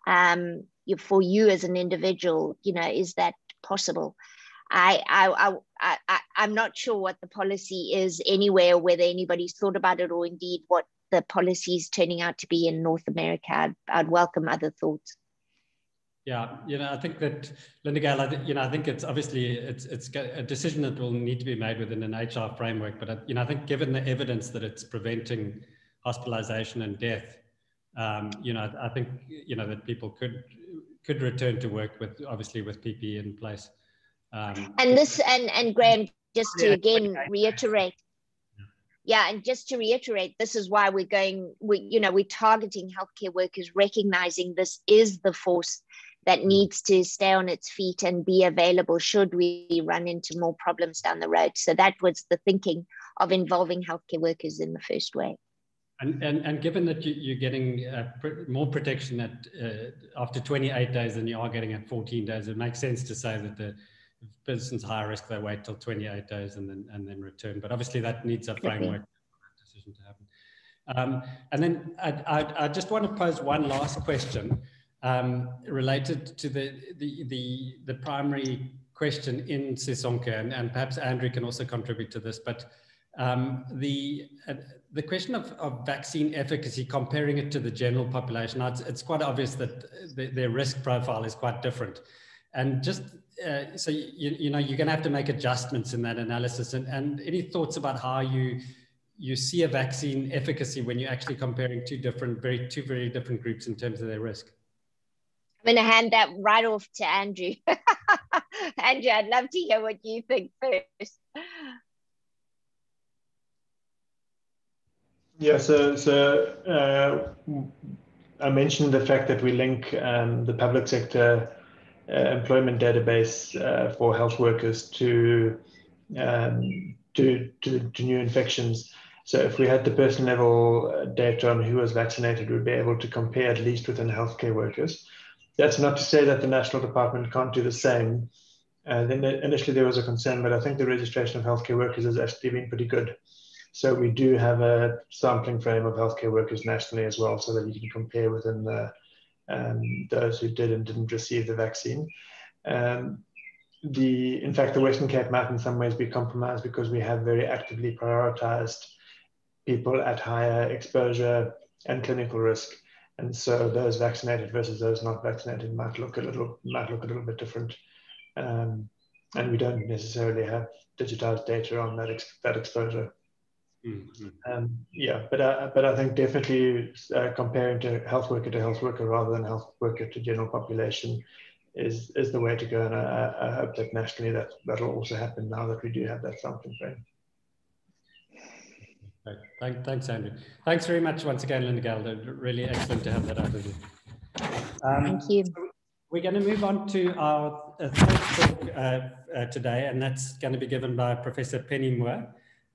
Um, you, for you as an individual, you know, is that possible? I, I, I, I, I'm not sure what the policy is anywhere, whether anybody's thought about it or indeed what the policy is turning out to be in North America. I'd, I'd welcome other thoughts. Yeah, you know, I think that Linda Gail, I th- you know, I think it's obviously it's it's a decision that will need to be made within an HR framework. But uh, you know, I think given the evidence that it's preventing hospitalization and death, um, you know, I think you know that people could could return to work with obviously with PPE in place. Um, and this and and Graham, just to again reiterate, yeah and just to reiterate this is why we're going we you know we're targeting healthcare workers recognizing this is the force that needs to stay on its feet and be available should we run into more problems down the road. So that was the thinking of involving healthcare workers in the first wave. And, and, and given that you, are getting uh, pr more protection at uh, after 28 days than you are getting at 14 days, it makes sense to say that the person's high risk, they wait till 28 days and then and then return. But obviously that needs a framework for that decision to happen. Um, and then I, I, I, just want to pose one last question um, related to the, the, the, the primary question in Sisonke, and, and perhaps Andrew can also contribute to this, but um, the, uh, the question of, of vaccine efficacy, comparing it to the general population, it's, it's quite obvious that the, their risk profile is quite different. And just uh, so, you, you know, you're going to have to make adjustments in that analysis. And, and any thoughts about how you, you see a vaccine efficacy when you're actually comparing two different, very, two very different groups in terms of their risk? I'm going to hand that right off to Andrew. Andrew, I'd love to hear what you think first. Yeah, so so uh, I mentioned the fact that we link um, the public sector employment database uh, for health workers to, um, to, to to new infections. So if we had the person level uh, data on who was vaccinated, we'd be able to compare at least within healthcare workers. That's not to say that the national department can't do the same. Uh, then initially there was a concern, but I think the registration of healthcare workers has actually been pretty good. So we do have a sampling frame of healthcare workers nationally as well, so that you can compare within the, um, those who did and didn't receive the vaccine. Um, the, in fact, the Western Cape might in some ways be compromised because we have very actively prioritized people at higher exposure and clinical risk. And so those vaccinated versus those not vaccinated might look a little might look a little bit different. Um, and we don't necessarily have digitized data on that ex- that exposure. Mm-hmm. Um, yeah, but uh, but I think definitely uh, comparing to health worker to health worker rather than health worker to general population is is the way to go, and I, I hope that nationally that that'll also happen now that we do have that sampling frame. Thank, thanks, Andrew. Thanks very much once again, Linda Gelder. Really excellent to have that overview. Um, Thank you. We're going to move on to our uh, third talk uh, uh, today, and that's going to be given by Professor Penny Moore.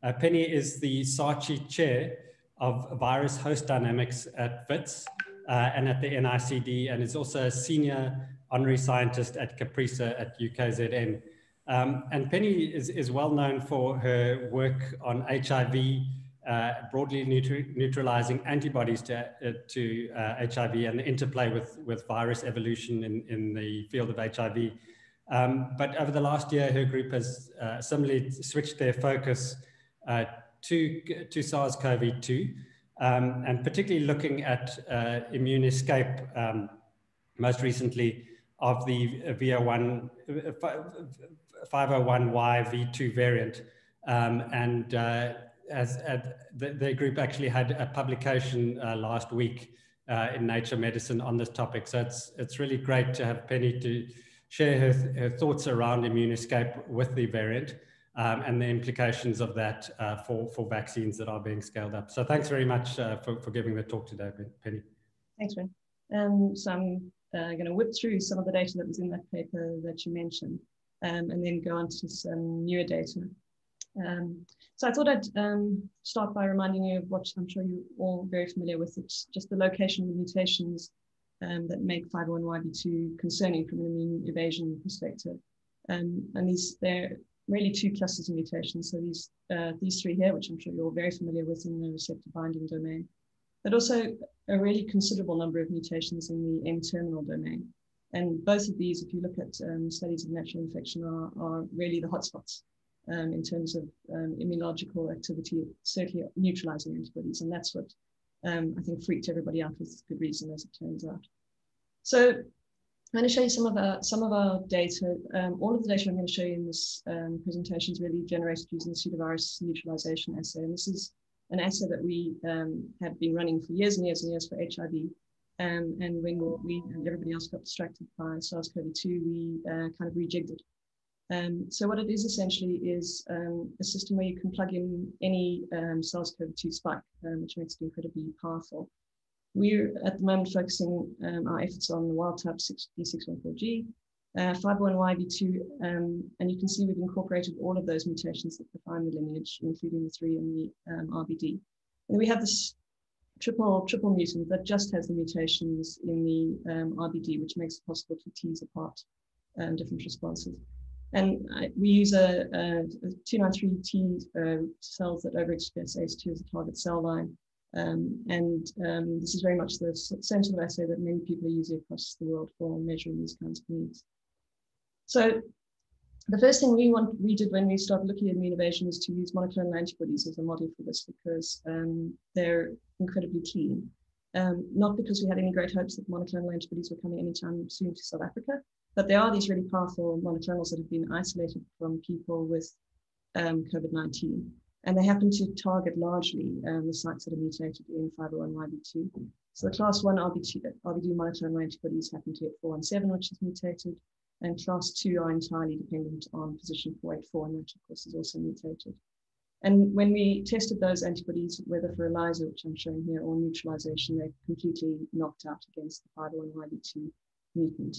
Uh, Penny is the SARCHI chair of virus host dynamics at WITS uh, and at the NICD, and is also a senior honorary scientist at CAPRISA at UKZN. Um, and Penny is, is well known for her work on HIV, uh, broadly neutralizing antibodies to, uh, to uh, HIV and the interplay with, with virus evolution in, in the field of HIV. Um, but over the last year, her group has uh, similarly switched their focus uh, to, to SARS-CoV-2, um, and particularly looking at uh, immune escape, um, most recently of the VO1, 501Y V2 variant. Um, and uh, as, the, the, group actually had a publication uh, last week uh, in Nature Medicine on this topic. So it's, it's really great to have Penny to share her, her thoughts around immune escape with the variant um, and the implications of that uh, for, for vaccines that are being scaled up. So thanks very much uh, for, for giving the talk today, Penny. Thanks, Ben. Um, so I'm uh, going to whip through some of the data that was in that paper that you mentioned um, and then go on to some newer data. Um, so I thought I'd um, start by reminding you of what I'm sure you're all very familiar with. It's just the location of the mutations um, that make 501YB2 concerning from an immune evasion perspective. And these, they're really two clusters of mutations. So these, uh, these three here, which I'm sure you're very familiar with in the receptor binding domain, but also a really considerable number of mutations in the N-terminal domain. And both of these, if you look at um, studies of natural infection, are, are really the hotspots um, in terms of um, immunological activity, certainly neutralizing antibodies. And that's what um, I think freaked everybody out with good reason, as it turns out. So I'm going to show you some of our, some of our data. Um, all of the data I'm going to show you in this um, presentation is really generated using the pseudovirus neutralization assay. And this is an assay that we um, have been running for years and years and years for HIV. Um, and when we and everybody else got distracted by SARS-CoV-2, we uh, kind of rejigged it. Um, so what it is essentially is um, a system where you can plug in any SARS-CoV-2 spike, which makes it incredibly powerful. We're at the moment focusing um, our efforts on the wild type D614G, uh, 501YB2, um, and you can see we've incorporated all of those mutations that define the lineage, including the three in the um, RBD. And we have this triple triple mutant that just has the mutations in the um, RBD, which makes it possible to tease apart um, different responses. And I, we use a, a, a 293T uh, cells that overexpress ACE2 as a target cell line. Um, and um, this is very much the central assay that many people are using across the world for measuring these kinds of needs. So the first thing we want we did when we started looking at immune evasion is to use monoclonal antibodies as a model for this because um, they're incredibly clean. Um, not because we had any great hopes that monoclonal antibodies were coming anytime soon to South Africa, but there are these really powerful monoclonals that have been isolated from people with um, COVID-19. And they happen to target largely um, the sites that are mutated in 501YB2. So the class 1 RBD, RBD monoclonal antibodies happen to hit 417, which is mutated and class two are entirely dependent on position 484, and which of course is also mutated. And when we tested those antibodies, whether for ELISA, which I'm showing here, or neutralization, they completely knocked out against the 501YB2 mutant.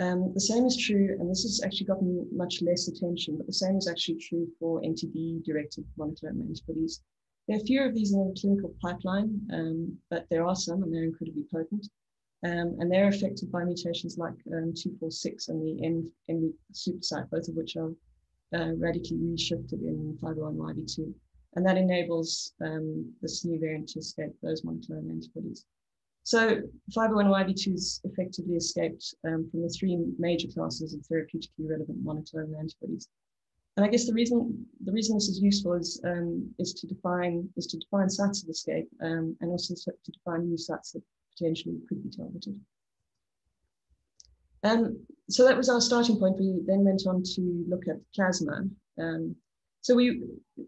Um, the same is true, and this has actually gotten much less attention, but the same is actually true for NTB-directed monoclonal antibodies. There are fewer of these in the clinical pipeline, um, but there are some, and they're incredibly potent. Um, and they're affected by mutations like um, 246 and the N, N supersite, both of which are uh, radically reshifted in 501YB2. And that enables um, this new variant to escape those monoclonal antibodies. So 501YB2 has effectively escaped um, from the three major classes of therapeutically relevant monoclonal antibodies. And I guess the reason the reason this is useful is um, is to define is to define sites of escape um, and also to define new sites that potentially could be targeted. Um, so that was our starting point. We then went on to look at plasma. Um, so we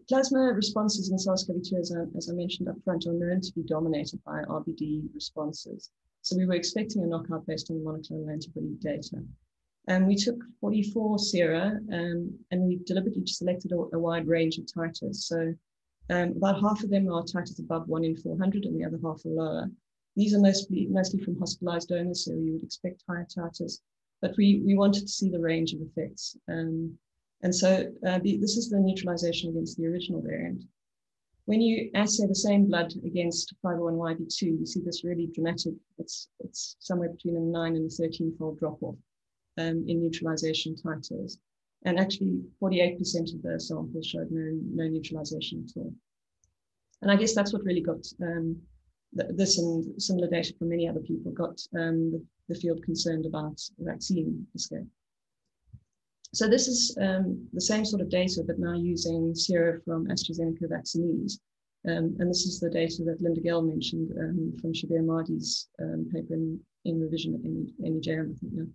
plasma responses in SARS-CoV-2, as, as I, mentioned up front, are known to be dominated by RBD responses. So we were expecting a knockout based on the monoclonal antibody data. And we took 44 sera um, and we deliberately selected a, a, wide range of titers. So um, about half of them are titers above 1 in 400 and the other half are lower. These are mostly, mostly from hospitalized donors, so you would expect higher titers, but we, we wanted to see the range of effects. Um, and so uh, the, this is the neutralization against the original variant. When you assay the same blood against 501YB2, you see this really dramatic, it's, it's somewhere between a 9 and a 13 fold drop off um, in neutralization titers. And actually, 48% of the samples showed no, no neutralization at all. And I guess that's what really got um, this and similar data from many other people got um, the, the, field concerned about vaccine escape. So this is um, the same sort of data, but now using sera from AstraZeneca vaccinees. Um, and this is the data that Linda Gell mentioned um, from Shabir Madhi's um, paper in, in revision at NEJM, I think.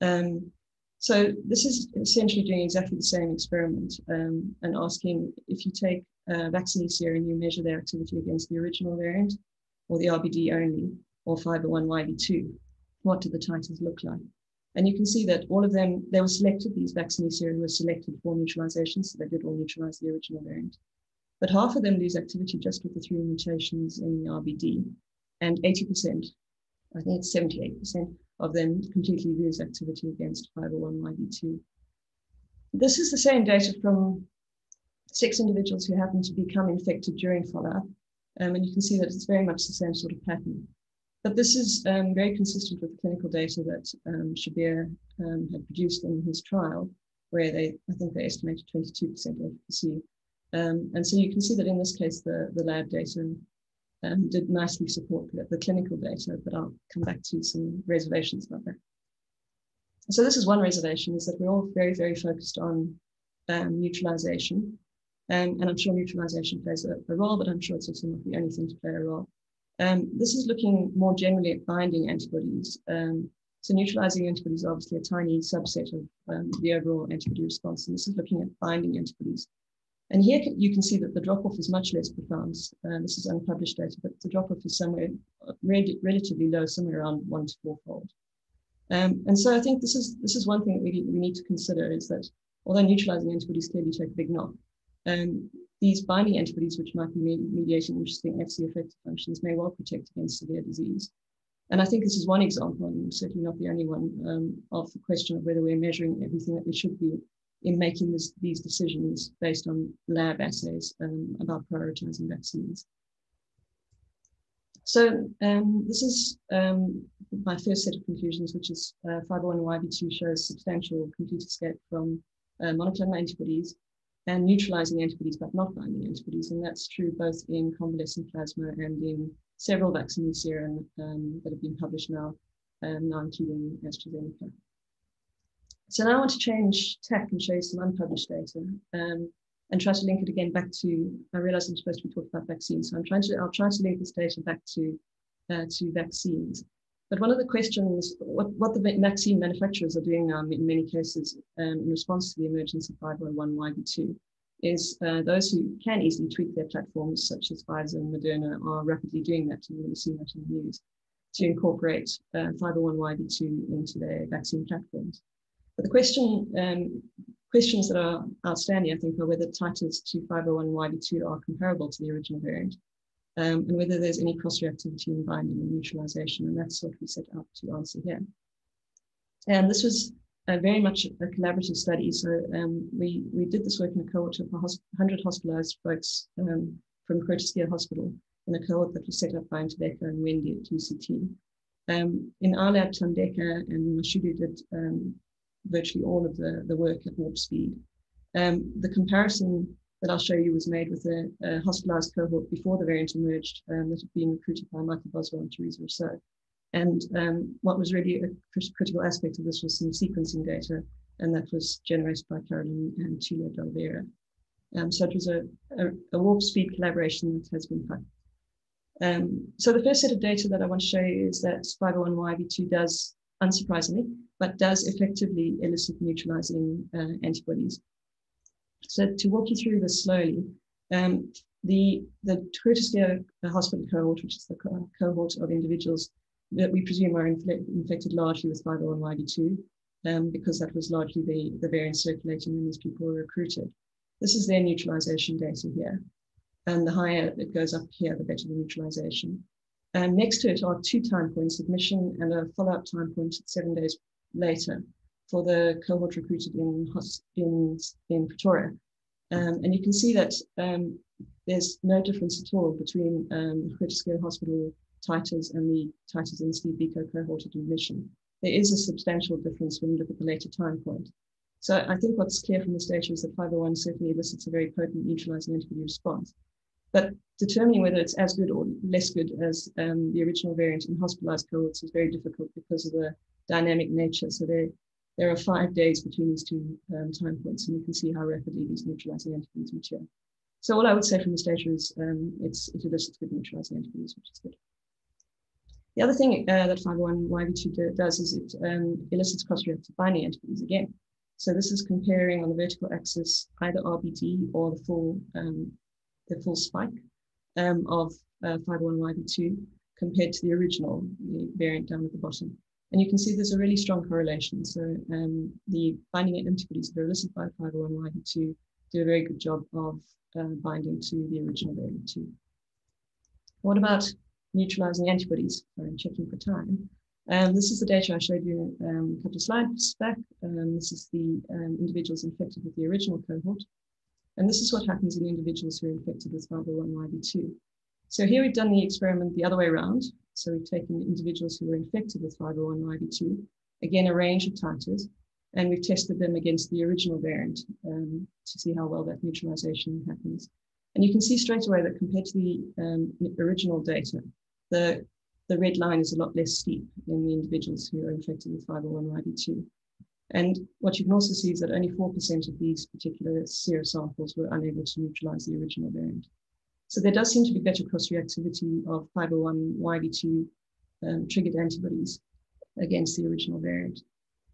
Um, so this is essentially doing exactly the same experiment um, and asking if you take uh, vaccinee sera and you measure their activity against the original variant, or the RBD only, or 501YB2, what do the titers look like? And you can see that all of them, they were selected, these vaccine sera were selected for neutralization, so they did all neutralize the original variant. But half of them lose activity just with the three mutations in the RBD, and 80%, I think it's 78% of them completely lose activity against 501YB2. This is the same data from six individuals who happened to become infected during follow-up. Um, and you can see that it's very much the same sort of pattern. But this is um, very consistent with the clinical data that um, Shabir um, had produced in his trial, where they, I think they estimated 22% efficacy. Um, and so you can see that in this case, the, the lab data um, did nicely support the, the clinical data, but I'll come back to some reservations about that. So this is one reservation, is that we're all very, very focused on um, neutralization. And I'm sure neutralization plays a, a, role, but I'm sure it's also not the only thing to play a role. Um, this is looking more generally at binding antibodies. Um, so neutralizing antibodies are obviously a tiny subset of um, the overall antibody response. And this is looking at binding antibodies. And here you can see that the drop-off is much less profound. Uh, this is unpublished data, but the drop-off is somewhere uh, re relatively low, somewhere around one to fourfold. Um, and so I think this is this is one thing that we, we need to consider is that although neutralizing antibodies clearly take a big knock, um, these binding antibodies, which might be mediating interesting Fc effector functions, may well protect against severe disease. And I think this is one example, and certainly not the only one, um, of the question of whether we're measuring everything that we should be in making this, these decisions based on lab assays um, about prioritizing vaccines. So um, this is um, my first set of conclusions, which is uh, 501YB2 shows substantial complete escape from uh, monoclonal antibodies and neutralizing antibodies, but not binding antibodies. And that's true both in convalescent plasma and in several vaccine serum um, that have been published now, um, now including AstraZeneca. So now I want to change tech and show you some unpublished data um, and try to link it again back to, I realize I'm supposed to be talking about vaccines. So I'm trying to, I'll try to link this data back to, uh, to vaccines. But one of the questions, what, what the vaccine manufacturers are doing in many cases um, in response to the emergence of 501YB2 is uh, those who can easily tweak their platforms, such as Pfizer and Moderna, are rapidly doing that. And we've seen that in the news to incorporate uh, 501YB2 into their vaccine platforms. But the question, um, questions that are outstanding, I think, are whether titers to 501YB2 are comparable to the original variant, um, and whether there's any cross-reactivity in binding and neutralization, and that's what we set out to answer here. And this was uh, very much a collaborative study. So um, we, we did this work in a cohort of 100 hospitalized folks um, from Groote Hospital in a cohort that was set up by Ntobeko and Wendy at UCT. Um, in our lab, Thandeka and Mashudu did um, virtually all of the, the work at warp speed. Um, the comparison that I'll show you was made with a, a hospitalized cohort before the variant emerged um, that had been recruited by Michael Boswell and Teresa Rousseau. And um, what was really a critical aspect of this was some sequencing data, and that was generated by Carolyn and Tulio D'Oliveira. Um, so it was a, a, a, warp speed collaboration that has been fun. Um, so the first set of data that I want to show you is that 501YB2 does, unsurprisingly, but does effectively elicit neutralizing uh, antibodies. So to walk you through this slowly, um, the, the Groote Hospital cohort, which is the co cohort of individuals that we presume are infected largely with 501YB2, um, because that was largely the, the variant circulating when these people were recruited. This is their neutralization data here. And the higher it goes up here, the better the neutralization. And next to it are two time points, admission and a follow-up time point seven days later for the cohort recruited in, in, in Pretoria. Um, and you can see that um, there's no difference at all between um, Hospital titers and the titers in Steve Biko cohort at admission. There is a substantial difference when you look at the later time point. So I think what's clear from this data is that 501 certainly elicits a very potent neutralizing antibody response. But determining whether it's as good or less good as um, the original variant in hospitalized cohorts is very difficult because of the dynamic nature. So there, there are five days between these two um, time points, and you can see how rapidly these neutralizing antibodies mature. So all I would say from this data is um, it's, it elicits good neutralizing antibodies, which is good. The other thing uh, that 501YB2 does is it um, elicits cross-reactive binding antibodies again. So this is comparing on the vertical axis either RBD or the full, um, the full spike um, of uh, 501YB2 compared to the original the variant down at the bottom. And you can see there's a really strong correlation. So um, the binding antibodies that are elicited by 501YB2 do a very good job of uh, binding to the original variant too. What about neutralizing antibodies? I'm checking for time. Um, this is the data I showed you um, a couple of slides back. Um, this is the um, individuals infected with the original cohort. And this is what happens in individuals who are infected with 501YB2. So here we've done the experiment the other way around. So we've taken individuals who were infected with 501YB2, again, a range of titers, and we've tested them against the original variant um, to see how well that neutralization happens. And you can see straight away that compared to the um, original data, the, the red line is a lot less steep in the individuals who are infected with 501YB2. And what you can also see is that only 4% of these particular sera samples were unable to neutralize the original variant. So there does seem to be better cross-reactivity of 501YB2 um, triggered antibodies against the original variant.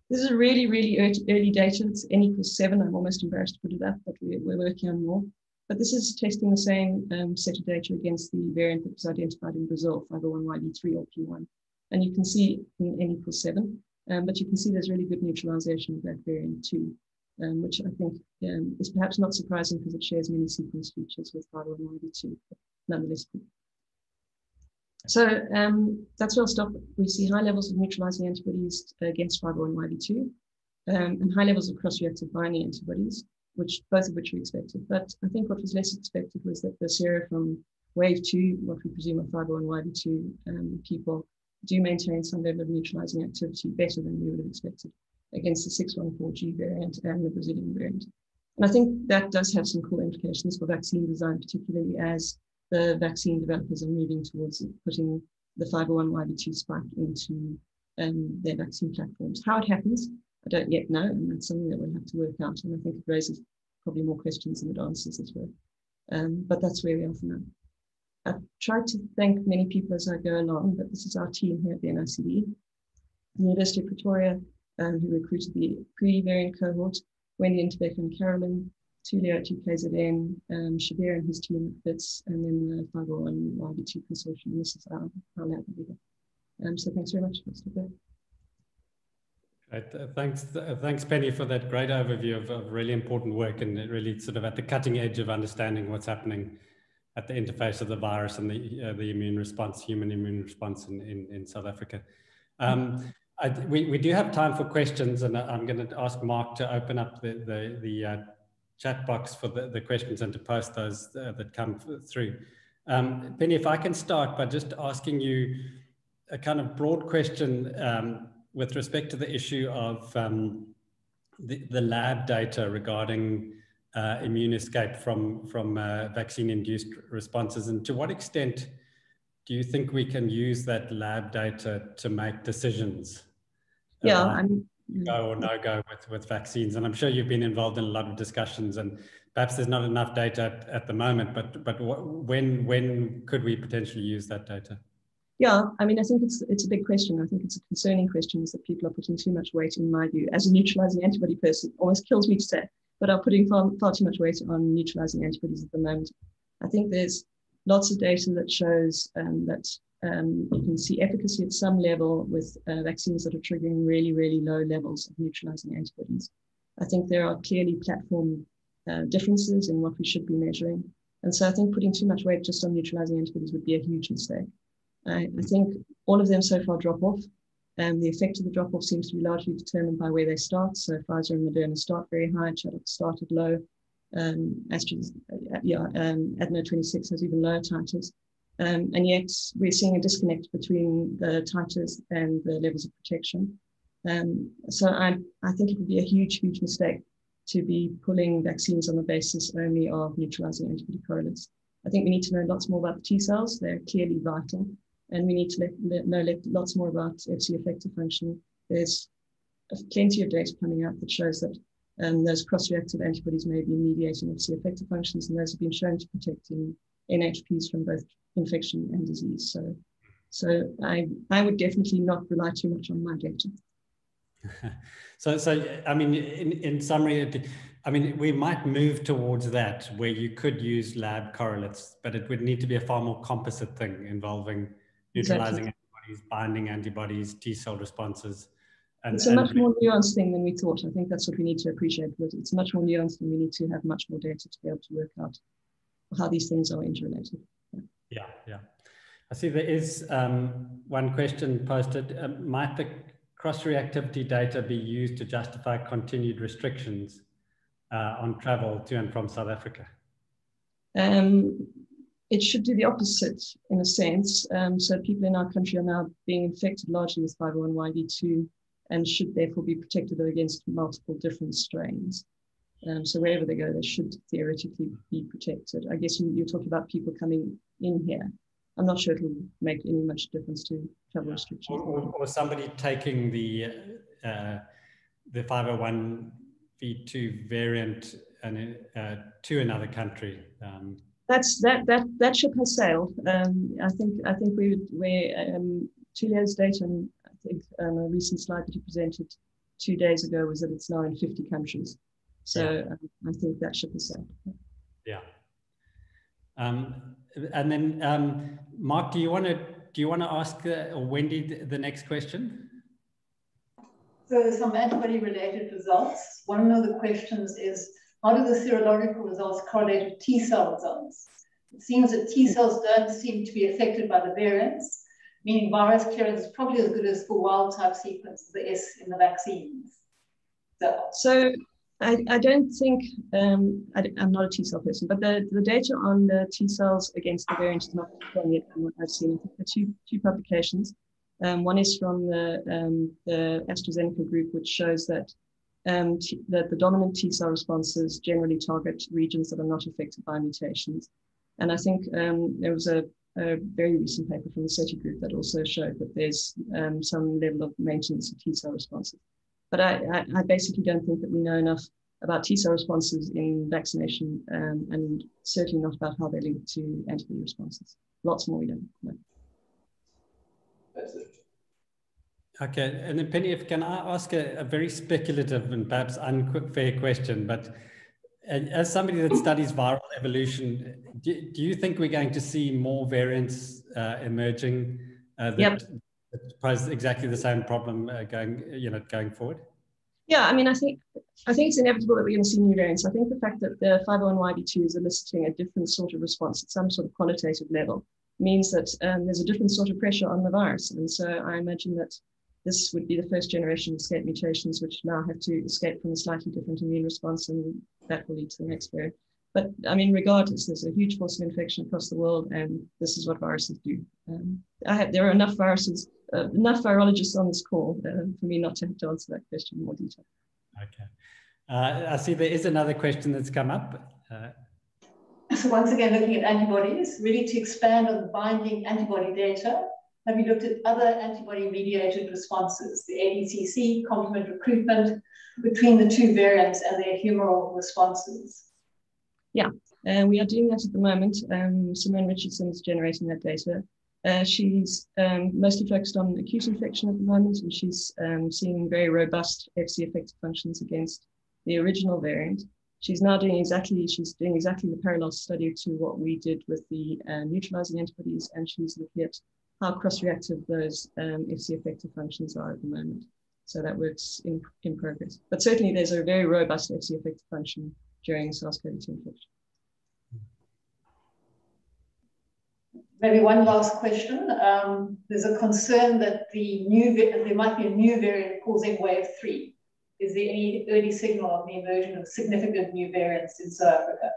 This is really, really early data. It's N equals seven. I'm almost embarrassed to put it up, but we're, we're working on more. But this is testing the same um, set of data against the variant that was identified in Brazil, 501YB3 or P1. And you can see in N equals seven, um, but you can see there's really good neutralization of that variant too um, which I think um, is perhaps not surprising because it shares many sequence features with 501YB2, but nonetheless so um, that's where I'll stop. We see high levels of neutralizing antibodies against 501YB2 um, and high levels of cross-reactive binding antibodies, which both of which we expected. But I think what was less expected was that the sera from wave two, what we presume are 501YB2 um, people, do maintain some level of neutralizing activity better than we would have expected against the 614G variant and the Brazilian variant. And I think that does have some cool implications for vaccine design, particularly as the vaccine developers are moving towards putting the 501YB2 spike into um, their vaccine platforms. How it happens, I don't yet know, and that's something that we'll have to work out. And I think it raises probably more questions than it answers as well. Um, but that's where we are for now. I've tried to thank many people as I go along, but this is our team here at the NICD. The University of Pretoria, um, who recruited the pre-variant cohort, Wendy Interbeck and Carolyn, Tulio at UKZN, um, Shabir and his team at FITS, and then the 501 YB2 consortium. This is our, our lab leader. Um, so thanks very much. Uh, thanks, uh, thanks, Penny, for that great overview of, of, really important work and really sort of at the cutting edge of understanding what's happening at the interface of the virus and the, uh, the immune response, human immune response in, in, in South Africa. Um, I, we, we do have time for questions, and I'm going to ask Mark to open up the, the, the uh, chat box for the, the questions and to post those uh, that come through. Um, Penny, if I can start by just asking you a kind of broad question um, with respect to the issue of um, the, the lab data regarding uh, immune escape from, from uh, vaccine-induced responses, and to what extent do you think we can use that lab data to make decisions? Yeah, I'm go or no go with, with vaccines. And I'm sure you've been involved in a lot of discussions and perhaps there's not enough data at, at the moment, but, but when, when could we potentially use that data? Yeah, I mean, I think it's it's a big question. I think it's a concerning question is that people are putting too much weight, in my view, as a neutralizing antibody person, almost kills me to say, but are putting far, far too much weight on neutralizing antibodies at the moment. I think there's lots of data that shows um, that um, you can see efficacy at some level with uh, vaccines that are triggering really, really low levels of neutralizing antibodies. I think there are clearly platform uh, differences in what we should be measuring. And so I think putting too much weight just on neutralizing antibodies would be a huge mistake. I, I think all of them so far drop off. Um, the effect of the drop off seems to be largely determined by where they start. So Pfizer and Moderna start very high, Chaddock started low. Um, Astra's, uh, yeah, um, Adeno 26 has even lower titers. Um, and yet we're seeing a disconnect between the titers and the levels of protection. Um, so I, I think it would be a huge, huge mistake to be pulling vaccines on the basis only of neutralizing antibody correlates. I think we need to know lots more about the T cells. They're clearly vital. And we need to let, let, know lots more about FC effector function. There's plenty of data coming out that shows that um, those cross-reactive antibodies may be mediating FC effector functions, and those have been shown to protect in NHPs from both infection and disease. So, so I, I would definitely not rely too much on my data. so, so I mean, in, in summary, I mean, we might move towards that where you could use lab correlates, but it would need to be a far more composite thing involving neutralizing exactly. antibodies, binding antibodies, T cell responses. And, it's a much more nuanced thing than we thought. I think that's what we need to appreciate. But it's much more nuanced, and we need to have much more data to be able to work out how these things are interrelated. Yeah, yeah. I see there is um, one question posted. Um, might the cross-reactivity data be used to justify continued restrictions uh, on travel to and from South Africa? Um, it should do the opposite in a sense. Um, so people in our country are now being infected largely with 501YB2 and should therefore be protected against multiple different strains. Um, so wherever they go, they should theoretically be protected. I guess you, you're talking about people coming in here. I'm not sure it'll make any much difference to travel restrictions. Or, or, or somebody taking the uh, the 501v2 variant and, uh, to another country. Um, That's that that that ship has sailed. Um, I think I think we we um, Tulio's data and I think um, a recent slide that he presented two days ago was that it's now in 50 countries. So yeah. um, I think that should be sailed. Yeah. Um, and then, um, Mark, do you want to do you want to ask uh, Wendy the, the next question? So some antibody-related results. One of the questions is, how do the serological results correlate with T cell results? It seems that T cells don't seem to be affected by the variants, meaning virus clearance is probably as good as for wild type sequence, the S in the vaccines. So, so I, I don't think, um, I, am not a T cell person, but the, the data on the T cells against the variant is not strong yet from what I've seen. There two, two publications. Um, one is from the, um, the AstraZeneca group, which shows that um, t- that the dominant T cell responses generally target regions that are not affected by mutations. And I think um, there was a, a, very recent paper from the SETI group that also showed that there's um, some level of maintenance of T cell responses. But I, I, I, basically don't think that we know enough about T cell responses in vaccination um, and certainly not about how they link to antibody responses. Lots more we don't know. That's it. Okay, and then Penny, if can I ask a, a very speculative and perhaps unfair question, but as somebody that studies viral evolution, do, do, you think we're going to see more variants uh, emerging uh, that, yep. Pose exactly the same problem uh, going, you know, going forward? Yeah, I mean, I think I think it's inevitable that we're going to see new variants. I think the fact that the 501Y.V2 is eliciting a different sort of response at some sort of qualitative level means that um, there's a different sort of pressure on the virus, and so I imagine that this would be the first generation of escape mutations, which now have to escape from a slightly different immune response, and that will lead to the next variant. But I mean, regardless, there's a huge force of infection across the world, and this is what viruses do. Um, I have, there are enough viruses, uh, enough virologists on this call uh, for me not to have to answer that question in more detail. Okay. Uh, I see there is another question that's come up. Uh, so once again, looking at antibodies, really to expand on the binding antibody data, have you looked at other antibody-mediated responses, the ADCC, complement recruitment, between the two variants and their humoral responses? Yeah, uh, we are doing that at the moment. Um, Simone Richardson is generating that data. Uh, she's um, mostly focused on acute infection at the moment, and she's um, seeing very robust FC effector functions against the original variant. She's now doing exactly she's doing exactly the parallel study to what we did with the uh, neutralizing antibodies, and she's looking at how cross-reactive those um, FC effector functions are at the moment. So that works in, in progress. But certainly there's a very robust FC effector function during SARS-CoV-2 infection. Maybe one last question. Um, there's a concern that the new there might be a new variant causing wave three. Is there any early signal of the emergence of significant new variants in South Africa?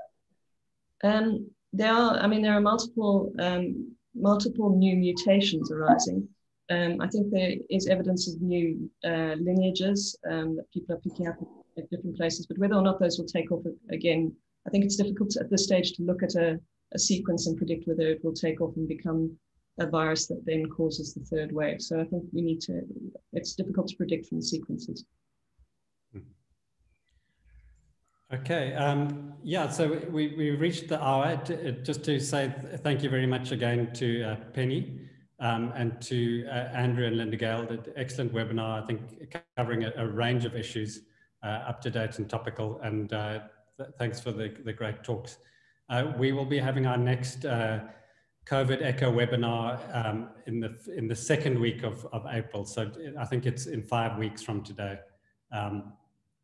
Um, there are, I mean, there are multiple um, multiple new mutations arising. Um, I think there is evidence of new uh, lineages um, that people are picking up at different places, but whether or not those will take off again, I think it's difficult at this stage to look at a, a, sequence and predict whether it will take off and become a virus that then causes the third wave. So I think we need to, it's difficult to predict from the sequences. Okay, um, yeah, so we, we reached the hour. Just to say thank you very much again to uh, Penny um, and to uh, Andrew and Linda-Gail. The excellent webinar, I think, covering a, a range of issues, uh, up to date and topical. And uh, th thanks for the, the great talks. Uh, we will be having our next uh, COVID Echo webinar um, in the in the second week of, of April. So I think it's in five weeks from today. Um,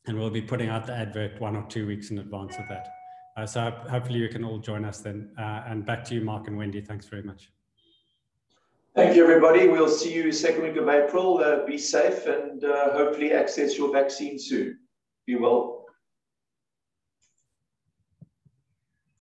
and we'll be putting out the advert one or two weeks in advance of that. Uh, so hopefully you can all join us then. Uh, and back to you, Mark and Wendy. Thanks very much. Thank you, everybody. We'll see you second week of April. Uh, be safe and uh, hopefully access your vaccine soon. Be well.